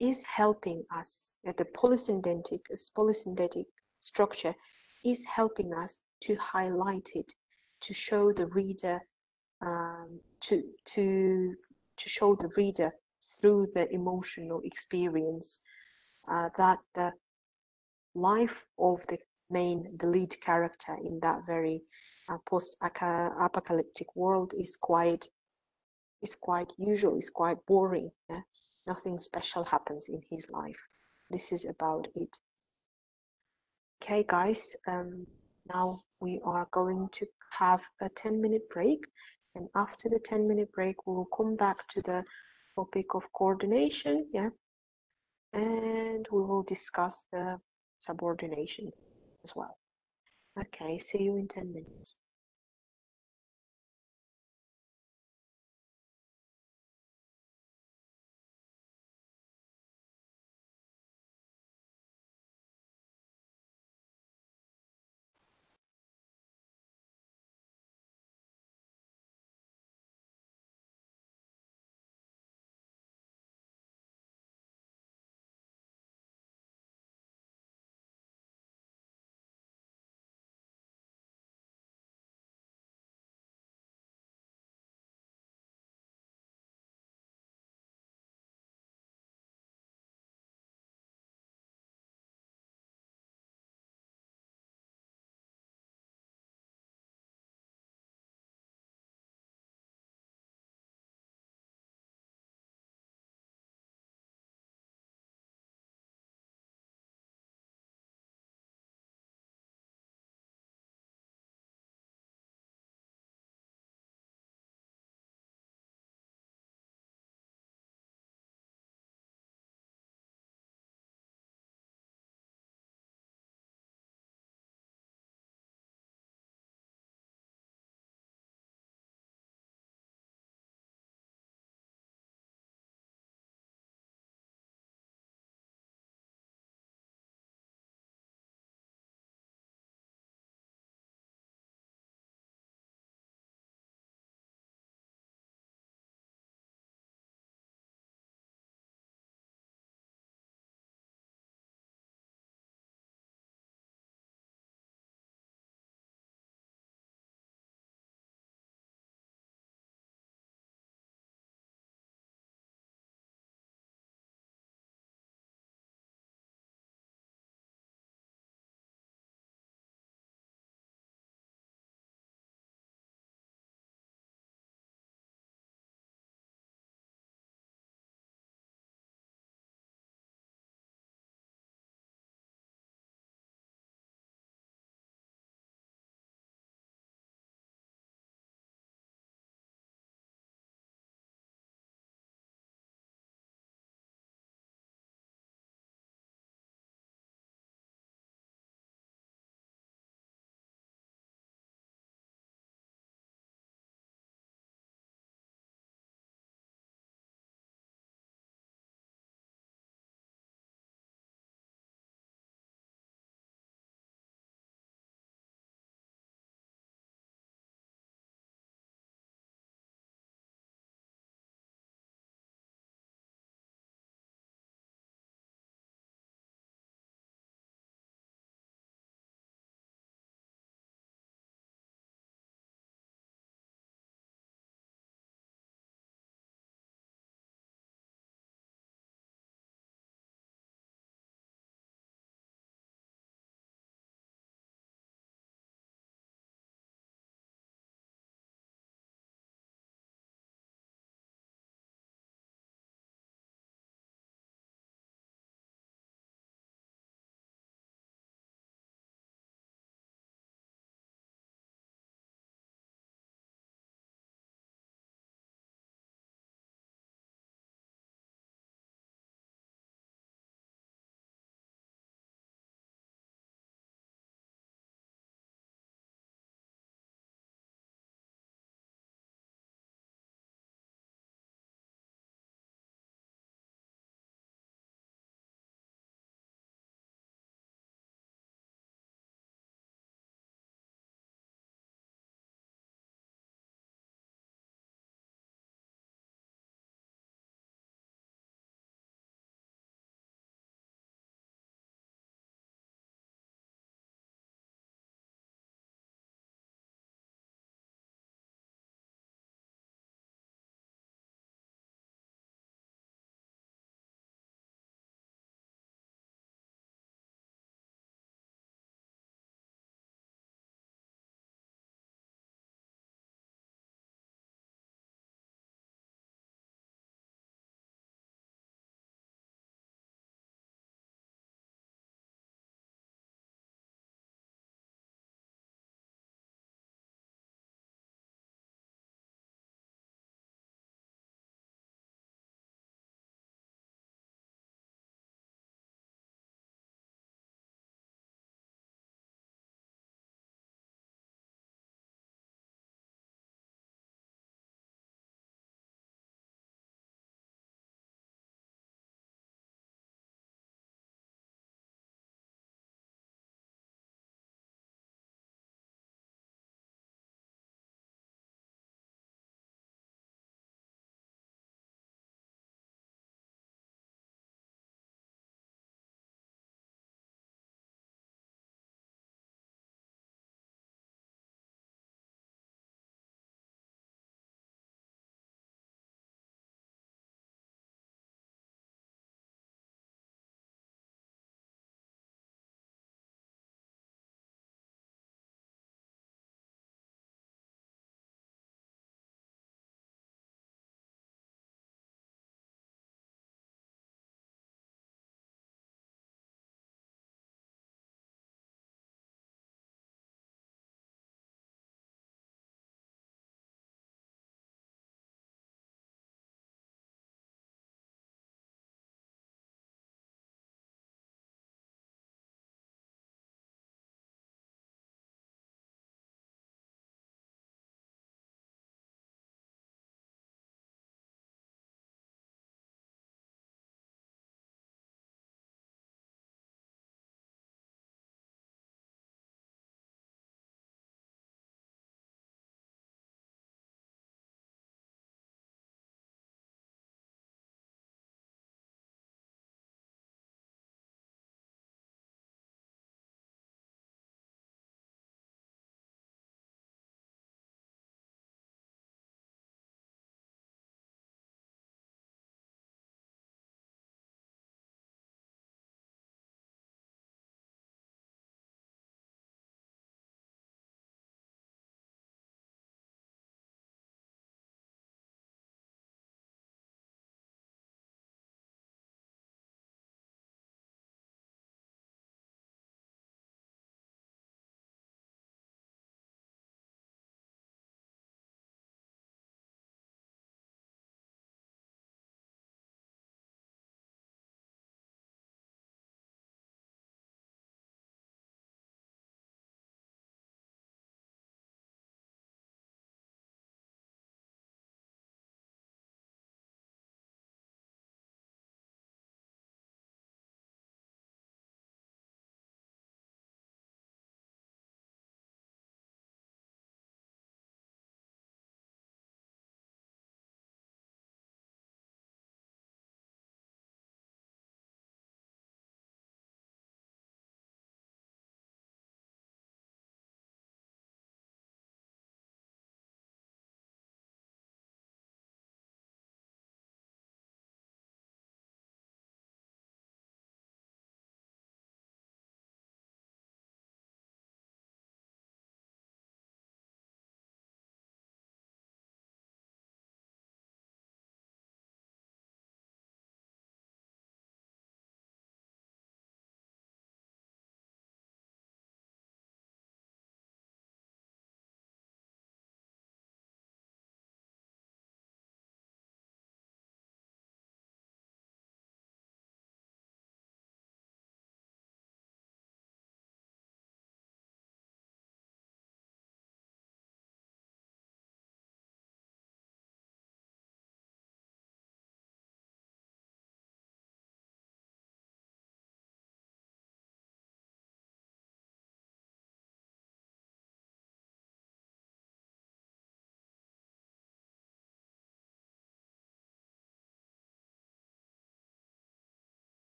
is helping us. The polysyndetic, polysyndetic structure is helping us to highlight it, to show the reader, um, to to to show the reader through the emotional experience uh, that the life of the main, the lead character in that very uh, post-apocalyptic world is quite is quite usual, is quite boring. Yeah? Nothing special happens in his life. This is about it. Okay, guys. Um, now we are going to have a 10 minute break, and after the 10 minute break, we will come back to the topic of coordination. Yeah, and we will discuss the subordination as well. Okay, see you in 10 minutes.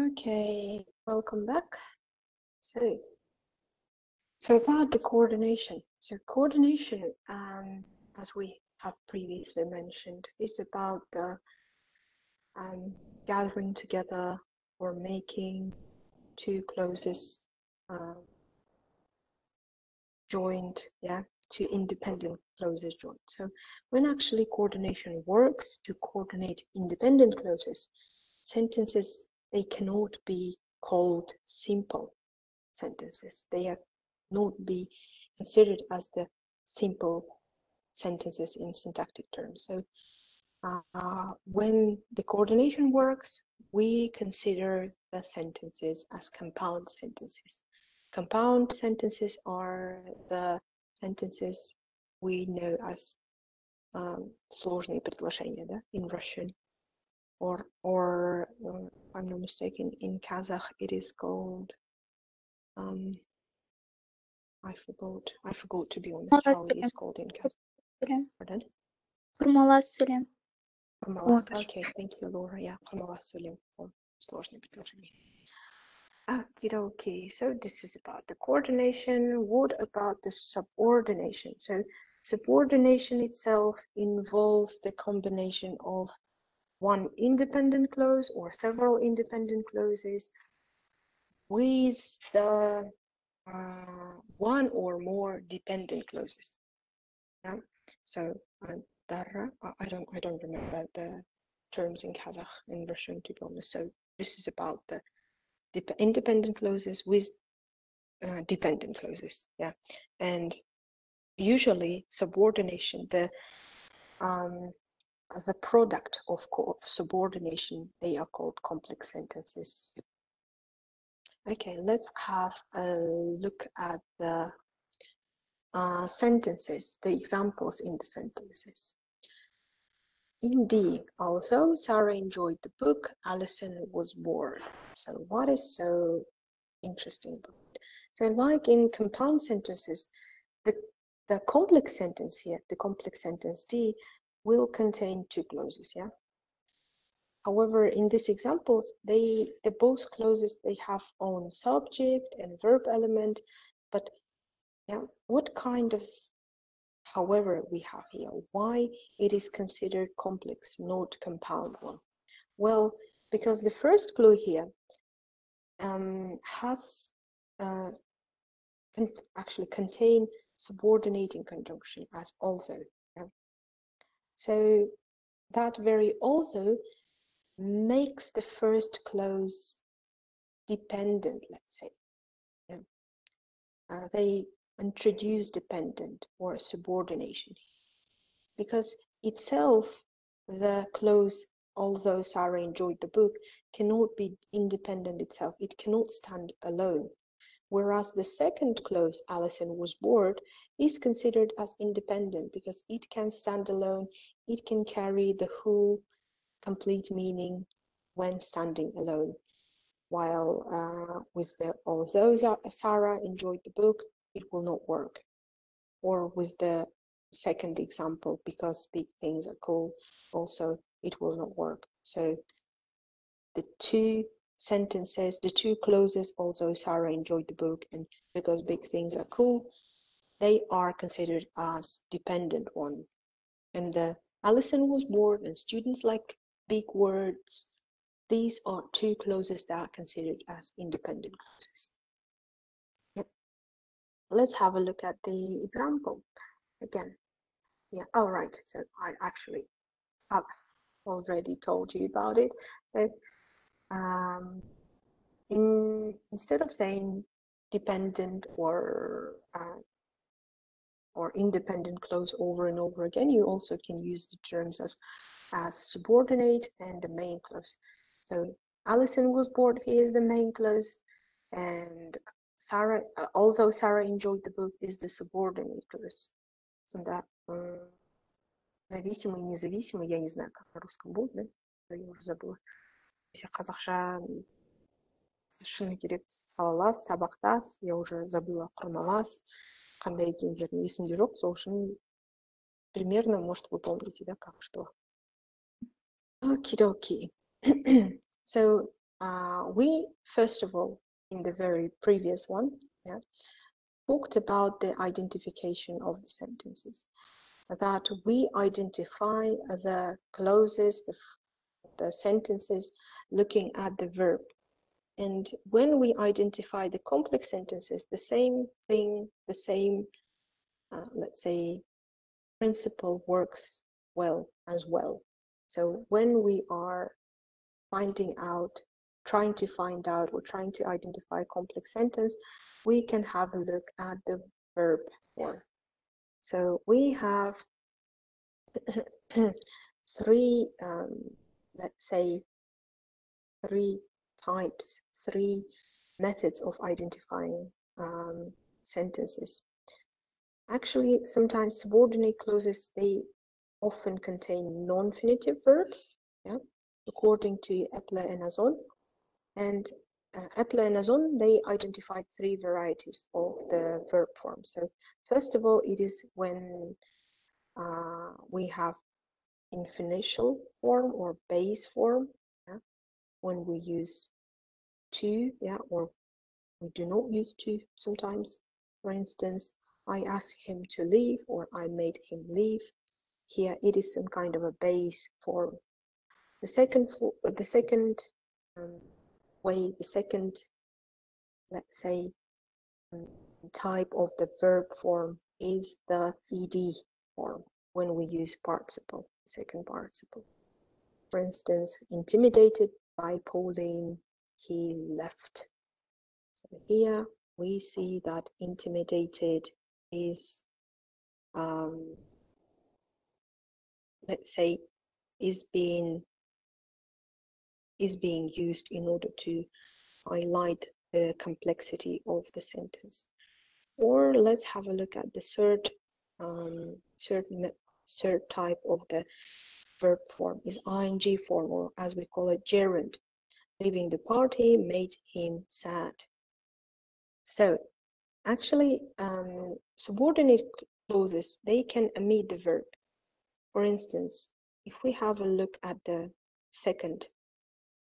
Okay, welcome back. So, so about the coordination. So coordination, um, as we have previously mentioned, is about the um, gathering together or making two clauses uh, joined, yeah, two independent clauses joined. So when actually coordination works to coordinate independent clauses, sentences they cannot be called simple sentences. They are not be considered as the simple sentences in syntactic terms. So uh, when the coordination works, we consider the sentences as compound sentences. Compound sentences are the sentences we know as um, сложные предложения, да, in Russian or or uh, if I'm not mistaken, in Kazakh it is called. Um, I forgot. I forgot to be honest how it is called in Kazakh. Сөйлем. Pardon. Құрмалас сөйлем. Формалас. точно. Okay, thank you, Laura. Yeah, формалас сөйлем for сложные предложения. Okay, okay. So this is about the coordination. What about the subordination? So subordination itself involves the combination of one independent clause or several independent clauses with the uh, one or more dependent clauses. Yeah. So uh, I don't I don't remember the terms in Kazakh and Russian to be honest. So this is about the dep- independent clauses with uh, dependent clauses. Yeah, and usually subordination the um, the product of, subordination they are called complex sentences. Okay, let's have a look at the uh, sentences, the examples in the sentences. Indeed, although Sarah enjoyed the book, Alison was bored. So, what is so interesting? So, like in compound sentences, the the complex sentence here, the complex sentence D, will contain two clauses. Yeah. However, in these examples, they the both clauses they have own subject and verb element, but yeah, what kind of however we have here? Why it is considered complex, not compound one? Well, because the first clue here um, has uh, con- actually contain subordinating conjunction as also. So that very also makes the first clause dependent, let's say. Yeah. Uh, they introduce dependent or subordination because itself the clause although sarah enjoyed the book cannot be independent itself it cannot stand alone whereas the second clause alison was bored is considered as independent because it can stand alone it can carry the whole complete meaning when standing alone. While uh, with the although sarah enjoyed the book it will not work. Or with the second example because big things are cool also it will not work. So the two sentences. The two closes also sarah enjoyed the book and because big things are cool they are considered as dependent one. And the alison was bored and students like big words. These are two clauses that are considered as independent clauses Yep. let's have a look at the example again. Yeah all right. So i actually have already told you about it. So um, in, instead of saying dependent or uh, or independent clause over and over again, you also can use the terms as, as subordinate and the main clause. So Alison was bored, he is the main clause, and Sarah, uh, although Sarah enjoyed the book, is the subordinate clause. So that, uh, зависимый независимый, я не знаю, как на русском будет, да? Я уже забыла если қазақша м, шыны керек салалас сабақтас я уже забыла құрмалас қандай екендерін есімде жоқ сол үшін примерно может вы помните да как что Okie dokie. so uh, we first of all, in the very previous one, yeah, talked about the identification of the sentences. That we identify the clauses, the, the sentences, looking at the verb. And when we identify the complex sentences, the same thing, the same, uh, let's say, principle works well as well. So when we are finding out, trying to find out or trying to identify a complex sentence, we can have a look at the verb form. So we have three, um, let's say, three types, three methods of identifying um, sentences. Actually, sometimes subordinate clauses, they often contain non-finitive verbs, yeah, according to Eppler and Ozón. And uh, Eppler and Ozón, they identified three varieties of the verb form. So first of all, it is when uh, we have infinitional form or base form, yeah, when we use to, yeah, or we do not use to sometimes. For instance, I asked him to leave or I made him leave. Here it is some kind of a base form. The second, for, the second um, way, the second, let's say, um, type of the verb form is the ed form when we use participle, second participle. For instance, intimidated by Pauline, he left. So here we see that intimidated is, um, let's say, is being is being used in order to highlight the complexity of the sentence. Or let's have a look at the third um, third third type of the verb form is ing form, or as we call it, gerund. Leaving the party made him sad. So actually, um, subordinate clauses, they can omit the verb. For instance, if we have a look at the second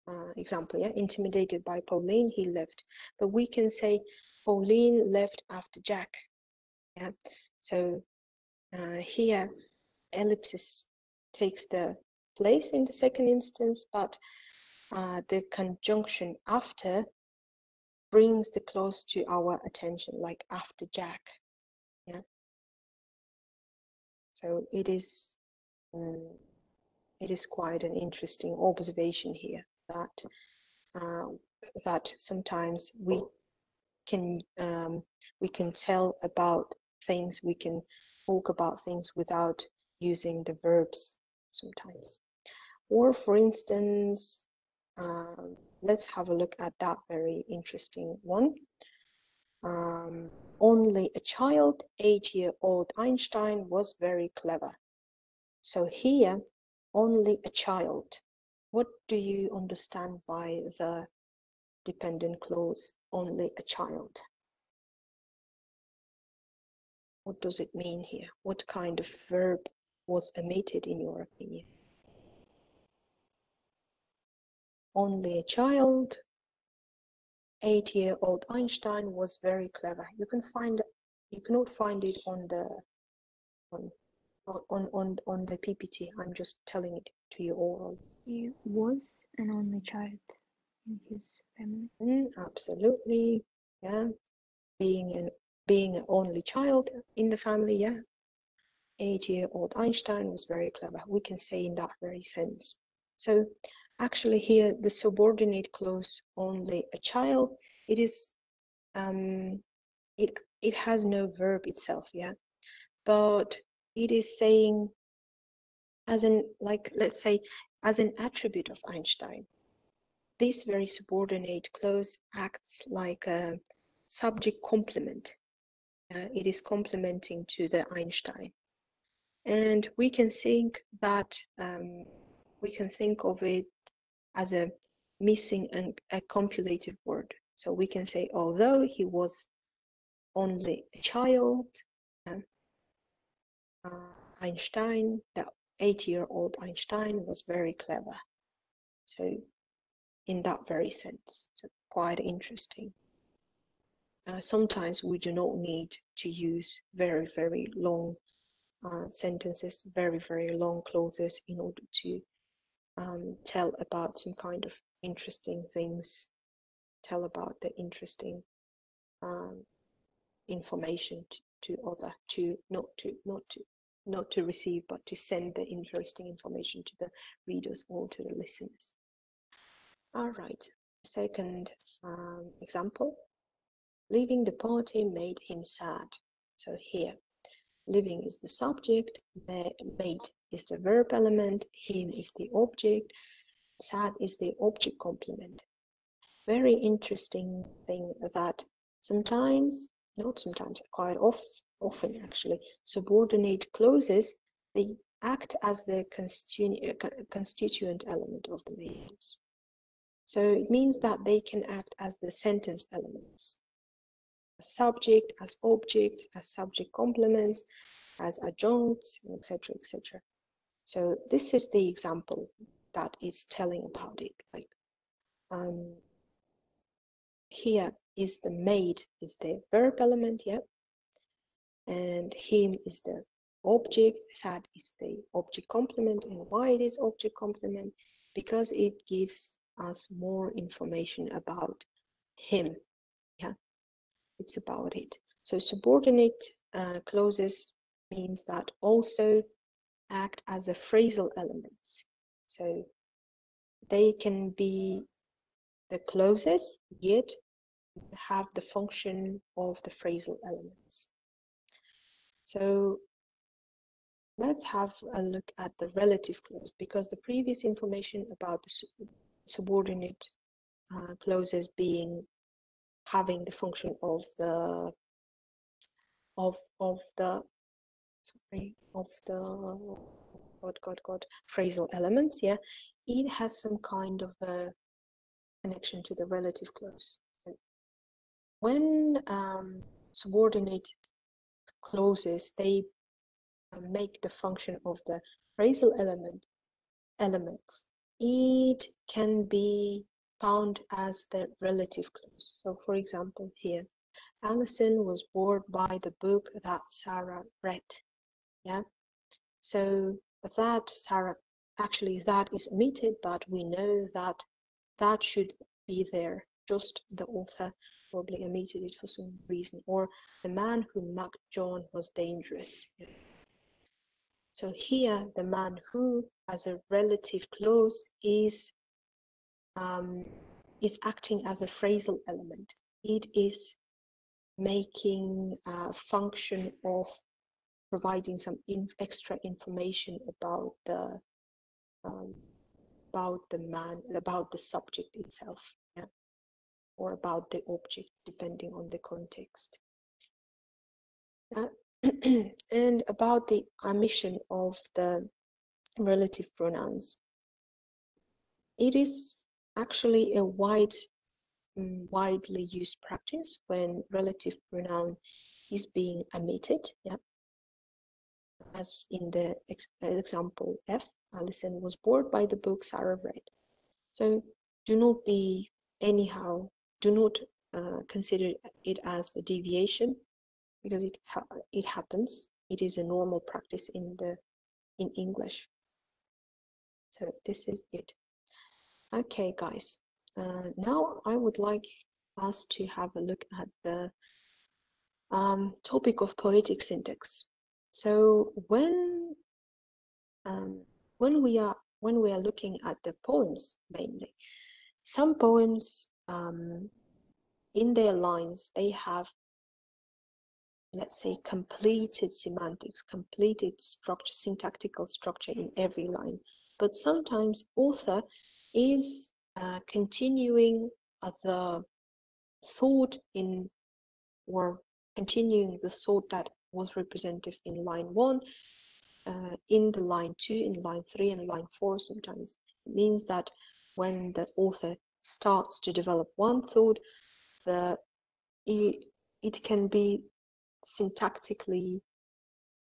uh, example, yeah, intimidated by Pauline, he left. But we can say Pauline left after Jack. Yeah, so uh, here ellipsis takes the place in the second instance, but uh, the conjunction after brings the clause to our attention, like after Jack. Yeah. So it is um, it is quite an interesting observation here that uh, that sometimes we can um, we can tell about things, we can talk about things without using the verbs sometimes. Or for instance, um, let's have a look at that very interesting one. Um, only a child, eight-year-old Einstein was very clever. So here, only a child. What do you understand by the dependent clause, only a child? What does it mean here? What kind of verb was omitted in your opinion? Only a child, eight-year-old Einstein was very clever. You can find you cannot find it on the on on on on the PPT. I'm just telling it to you all. He was an only child in his family. Mm, absolutely, yeah. Being an being an only child in the family, yeah. Eight-year-old Einstein was very clever. We can say in that very sense. So actually here the subordinate clause only a child it is um it it has no verb itself yeah but it is saying as an like let's say as an attribute of einstein this very subordinate clause acts like a subject complement uh, it is complementing to the einstein and we can think that um, we can think of it as a missing and a copulative word. So we can say, although he was only a child, uh, Einstein, the eight-year-old Einstein was very clever. So in that very sense. So quite interesting. Uh, sometimes we do not need to use very, very long uh, sentences, very, very long clauses in order to um, tell about some kind of interesting things, tell about the interesting um, information to, to other, to not to not to not to receive, but to send the interesting information to the readers or to the listeners. All right, second um, example. Leaving the party made him sad. So here, living is the subject, made is the verb element, him is the object, sad is the object complement. Very interesting thing that sometimes, not sometimes, quite off, often actually, subordinate clauses, they act as the constitu constituent element of the names. So it means that they can act as the sentence elements subject, as objects, as subject complements, as adjuncts, etc., etc. So this is the example that is telling about it. Like um, here is the made is the verb element, yeah, and him is the object, sad is the object complement, and why it is object complement because it gives us more information about him. It's about it. So subordinate uh, clauses means that also act as a phrasal elements. So they can be the clauses, yet have the function of the phrasal elements. So let's have a look at the relative clause because the previous information about the subordinate uh, clauses being having the function of the of of the sorry of the god god god phrasal elements yeah it has some kind of a connection to the relative clause when um, subordinate clauses they make the function of the phrasal element elements. It can be found as the relative clause. So for example here, Alison was bored by the book that Sarah read. Yeah. So that Sarah, actually that is omitted, but we know that that should be there. Just the author probably omitted it for some reason. Or the man who mugged John was dangerous. So here, the man who, as a relative clause, is um, is acting as a phrasal element. It is making a function of providing some in extra information about the um, about the man, about the subject itself, yeah, or about the object, depending on the context. Uh, and about the omission of the relative pronouns. It is actually a wide, um, widely used practice when relative pronoun is being omitted. Yeah. As in the ex example F, Alison was bored by the book Sarah read. So do not be anyhow, do not uh, consider it as a deviation because it ha it happens. It is a normal practice in the in English. So this is it. Okay, guys. Uh, now I would like us to have a look at the um, topic of poetic syntax. So when um, when we are when we are looking at the poems mainly, some poems um, in their lines they have let's say completed semantics, completed structure, syntactical structure in every line. But sometimes author is uh, continuing the thought in or continuing the thought that was represented in line one uh, in the line two in line three and line four sometimes. It means that when the author starts to develop one thought the it, it can be syntactically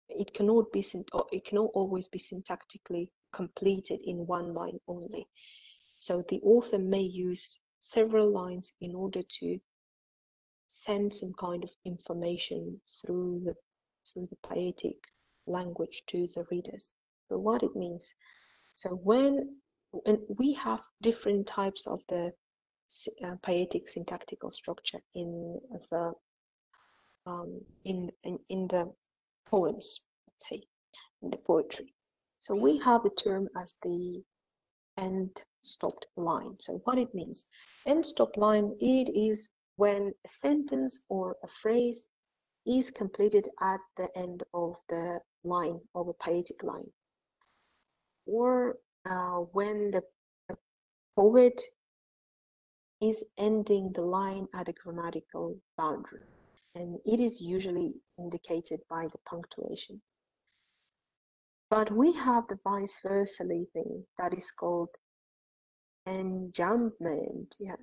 it cannot be it cannot always be syntactically completed in one line only So the author may use several lines in order to send some kind of information through the through the poetic language to the readers. So what it means. So when and we have different types of the uh, poetic syntactical structure in the um, in, in in the poems, let's say, in the poetry. So we have a term as the end stopped line. So what it means, end stop line, it is when a sentence or a phrase is completed at the end of the line of a poetic line, or uh, when the, poet is ending the line at a grammatical boundary, and it is usually indicated by the punctuation. But we have the vice versa thing that is called enjambment. Yeah,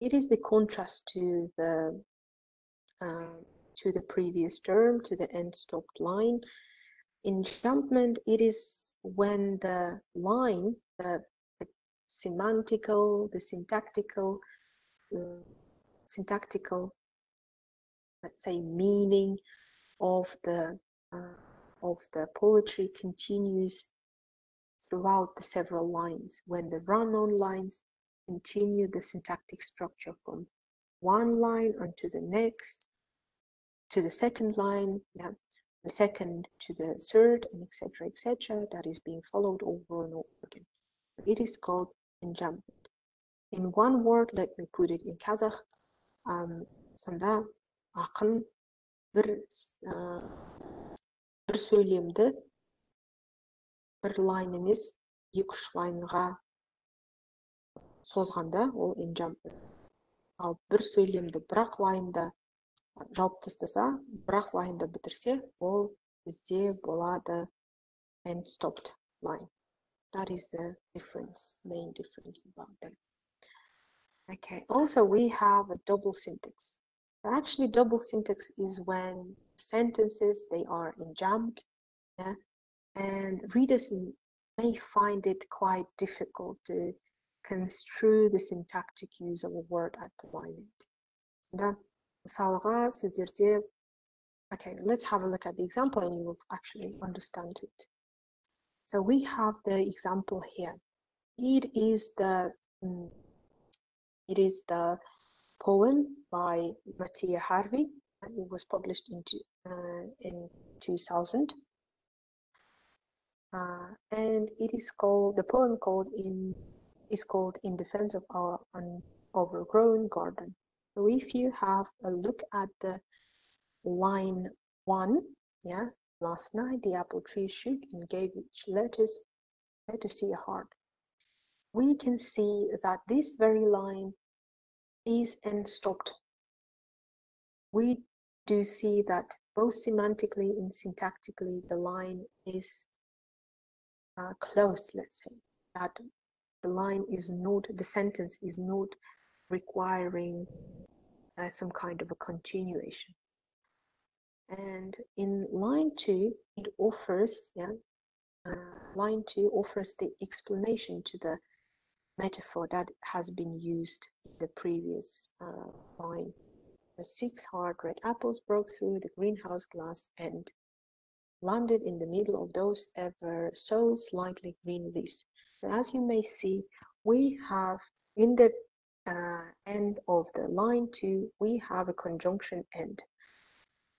it is the contrast to the uh, to the previous term, to the end stopped line. Enjambment, it is when the line, the, the semantical, the syntactical, uh, syntactical, let's say, meaning of the uh, of the poetry continues throughout the several lines. When the run-on lines continue the syntactic structure from one line onto the next, to the second line, yeah, the second to the third, and etc. etc. That is being followed over and over again. It is called enjambment. In one word, let me put it in Kazakh. Um, сонда ақын бір uh, бір сөйлемді бір лайн емес екі үш лайнға созғанда ол enjambment. Ал бір сөйлемді бір ақ лайнда жауып тастаса бір ақ лайнда бітірсе ол бізде болады end stopped line. That is the difference, main difference about them. Okay, also we have a double syntax. Actually, double syntax is when sentences, they are enjambed, yeah, and readers may find it quite difficult to construe the syntactic use of a word at the moment. The salga. Okay, let's have a look at the example and you will actually understand it. So we have the example here. It is the mm, it is the poem by Matthea Harvey and it was published in, uh, in 2000. Uh, and it is called the poem called in is called in defense of our overgrown garden. So if you have a look at the line one, yeah, last night the apple tree shook and gave each lettuce see a heart. We can see that this very line is end stopped. We do see that both semantically and syntactically the line is uh, close, let's say, that the line is not, the sentence is not requiring uh, some kind of a continuation. And in line two, it offers, yeah, uh, line two offers the explanation to the metaphor that has been used in the previous uh, line. The six hard red apples broke through the greenhouse glass and landed in the middle of those ever so slightly green leaves. As you may see, we have in the uh, end of the line two, we have a conjunction end.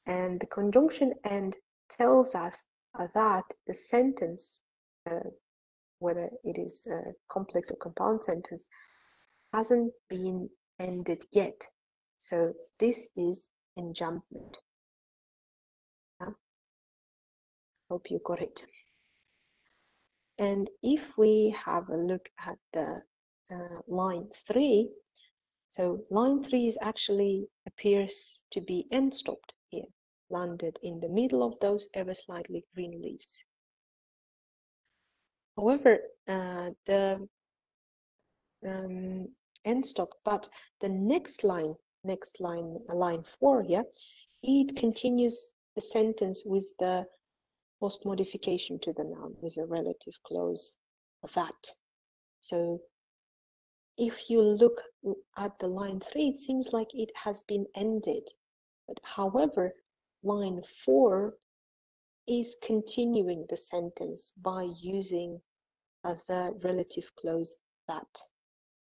And the conjunction end tells us that the sentence, uh, whether it is a complex or compound sentence, hasn't been ended yet. So this is enjambment. Hope you got it. And if we have a look at the uh, line three, so line three is actually appears to be end stopped here, landed in the middle of those ever slightly green leaves. However, uh, the um, end stop, but the next line, next line, line four, yeah, it continues the sentence with the post modification to the noun is a relative clause that. So if you look at the line three, it seems like it has been ended. But however, line four is continuing the sentence by using uh, the relative clause that,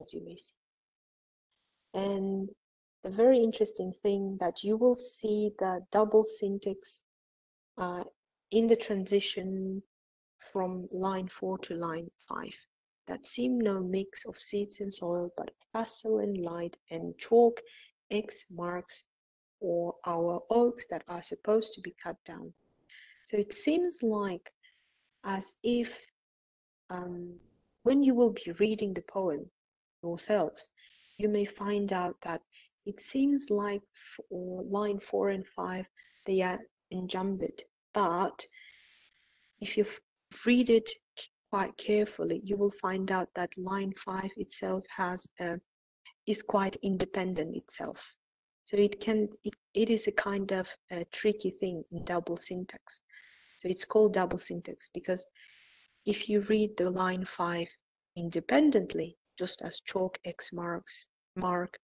as you may see. And the very interesting thing that you will see the double syntax uh, in the transition from line four to line five. That seem no mix of seeds and soil, but pastel and light and chalk, X marks, or our oaks that are supposed to be cut down. So it seems like as if um, when you will be reading the poem yourselves, you may find out that it seems like for line four and five they are enjambed, but if you read it quite carefully, you will find out that line five itself has a, is quite independent itself. So it can it, it is a kind of a tricky thing in double syntax. So it's called double syntax because if you read the line five independently, just as chalk X marks mark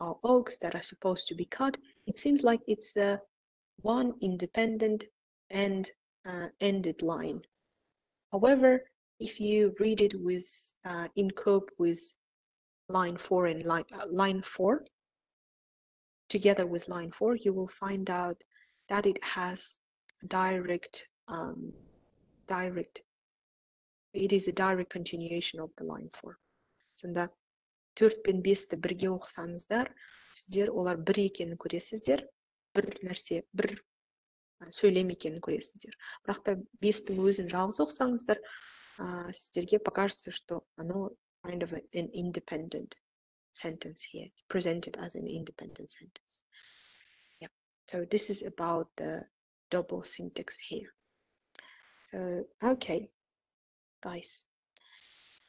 are oaks that are supposed to be cut, it seems like it's a one independent and uh, ended line. However, if you read it with uh, in cope with line four and line uh, line four together with line four, you will find out that it has direct um, direct it is a direct continuation of the line four. Сонда төрт пен бесті бірге оқысаңыздар, сіздер олар бір екенін көресіздер, бір нәрсе, бір ә, сөйлем екенін көресіздер. Бірақ та бестің өзін жалғыз оқысаңыздар, ә, сіздерге покажется, что оно kind of a- an independent sentence here. It's presented as an independent sentence. Yeah. So this is about the double syntax here. So, okay, guys.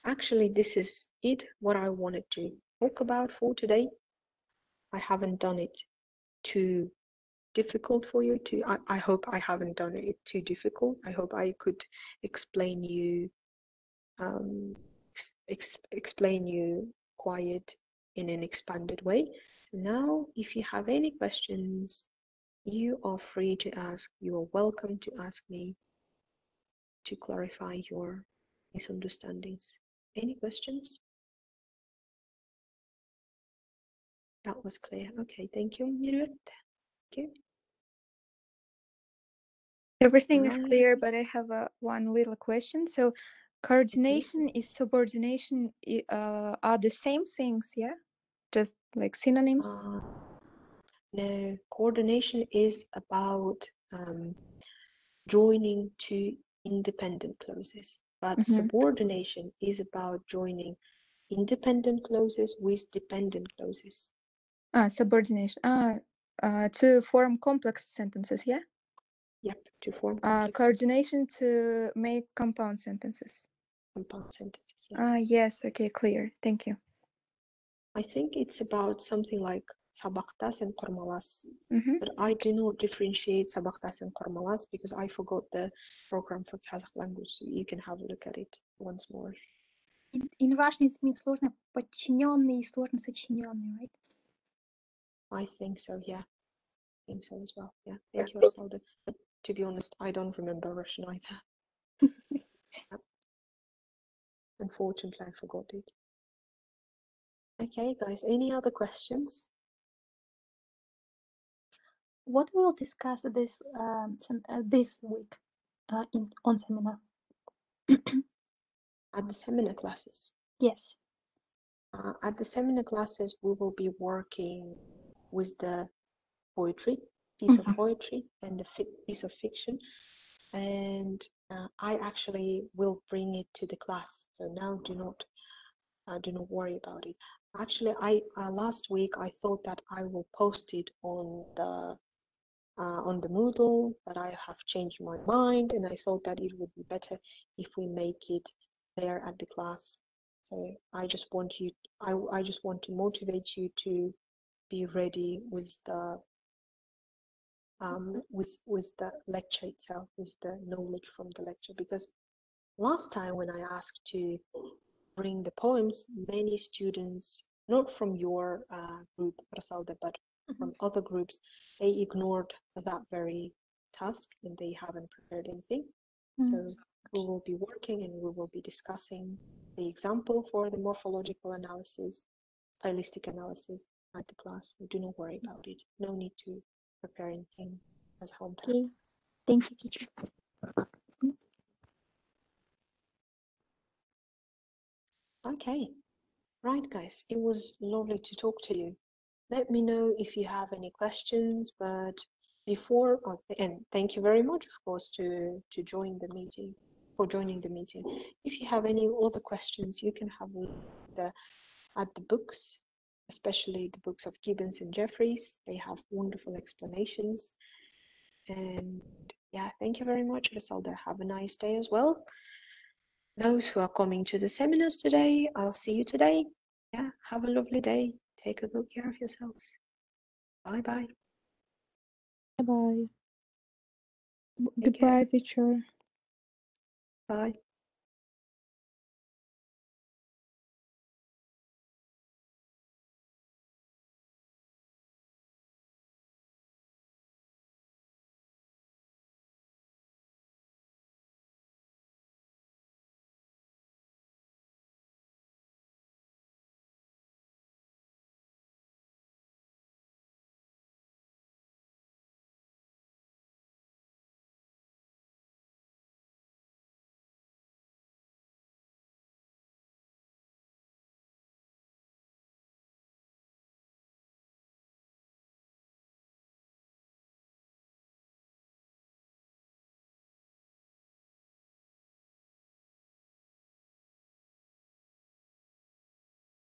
Actually, this is it, what I wanted to talk about for today. I haven't done it too difficult for you to, I, I hope I haven't done it too difficult. I hope I could explain you, um, ex, ex, explain you quiet in an expanded way. So now, if you have any questions, you are free to ask. You are welcome to ask me to clarify your misunderstandings. Any questions? That was clear. Okay, thank you, Miriam. Everything is clear, but I have a one little question. So, coordination is subordination uh, are the same things, yeah? Just like synonyms? Uh, no, coordination is about um, joining two independent clauses, but Mhm. subordination is about joining independent clauses with dependent clauses. Ah, subordination. Ah, uh, to form complex sentences, yeah? Yep, to form Uh, complex coordination to make compound sentences. compound sentences. Yeah. Ah, yes, okay, clear. Thank you. I think it's about something like sabaktas and kormalas, Mhm. but I do not differentiate sabaktas and kormalas because I forgot the program for Kazakh language. So you can have a look at it once more. In, in Russian, it means сложно подчиненный и сложно сочиненный, right? I think so, yeah. I think so as well. Yeah. Thank you, Arsalda. But to be honest, I don't remember Russian either. Yep. Unfortunately, I forgot it. Okay, guys, any other questions? What we will discuss this um, sem- uh, this week uh, in on seminar? At the seminar classes? Yes. Uh, at the seminar classes, we will be working with the poetry, piece of poetry, and the fi- piece of fiction. And uh, I actually will bring it to the class. So now do not uh, do not worry about it. Actually, I uh, last week I thought that I will post it on the uh, on the Moodle, but I have changed my mind, and I thought that it would be better if we make it there at the class. So I just want you, I, I just want to motivate you to be ready with the um, with with the lecture itself, with the knowledge from the lecture. Because last time when I asked to bring the poems, many students, not from your uh, group, Rasalda, but from other groups, they ignored that very task and they haven't prepared anything. So we will be working and we will be discussing the example for the morphological analysis, stylistic analysis at the class. So do not worry about it. No need to prepare anything as home task. Okay. Thank you, teacher. Okay. Right, guys. It was lovely to talk to you. Let me know if you have any questions, but before, and thank you very much, of course, to, to join the meeting, for joining the meeting. If you have any other questions, you can have the, at the books, especially the books of Gibbons and Jeffries. They have wonderful explanations. And yeah, thank you very much, Griselda. Have a nice day as well. Those who are coming to the seminars today, I'll see you today. Yeah, have a lovely day. Take a good care of yourselves. Bye bye. Bye bye. Goodbye, teacher. Bye.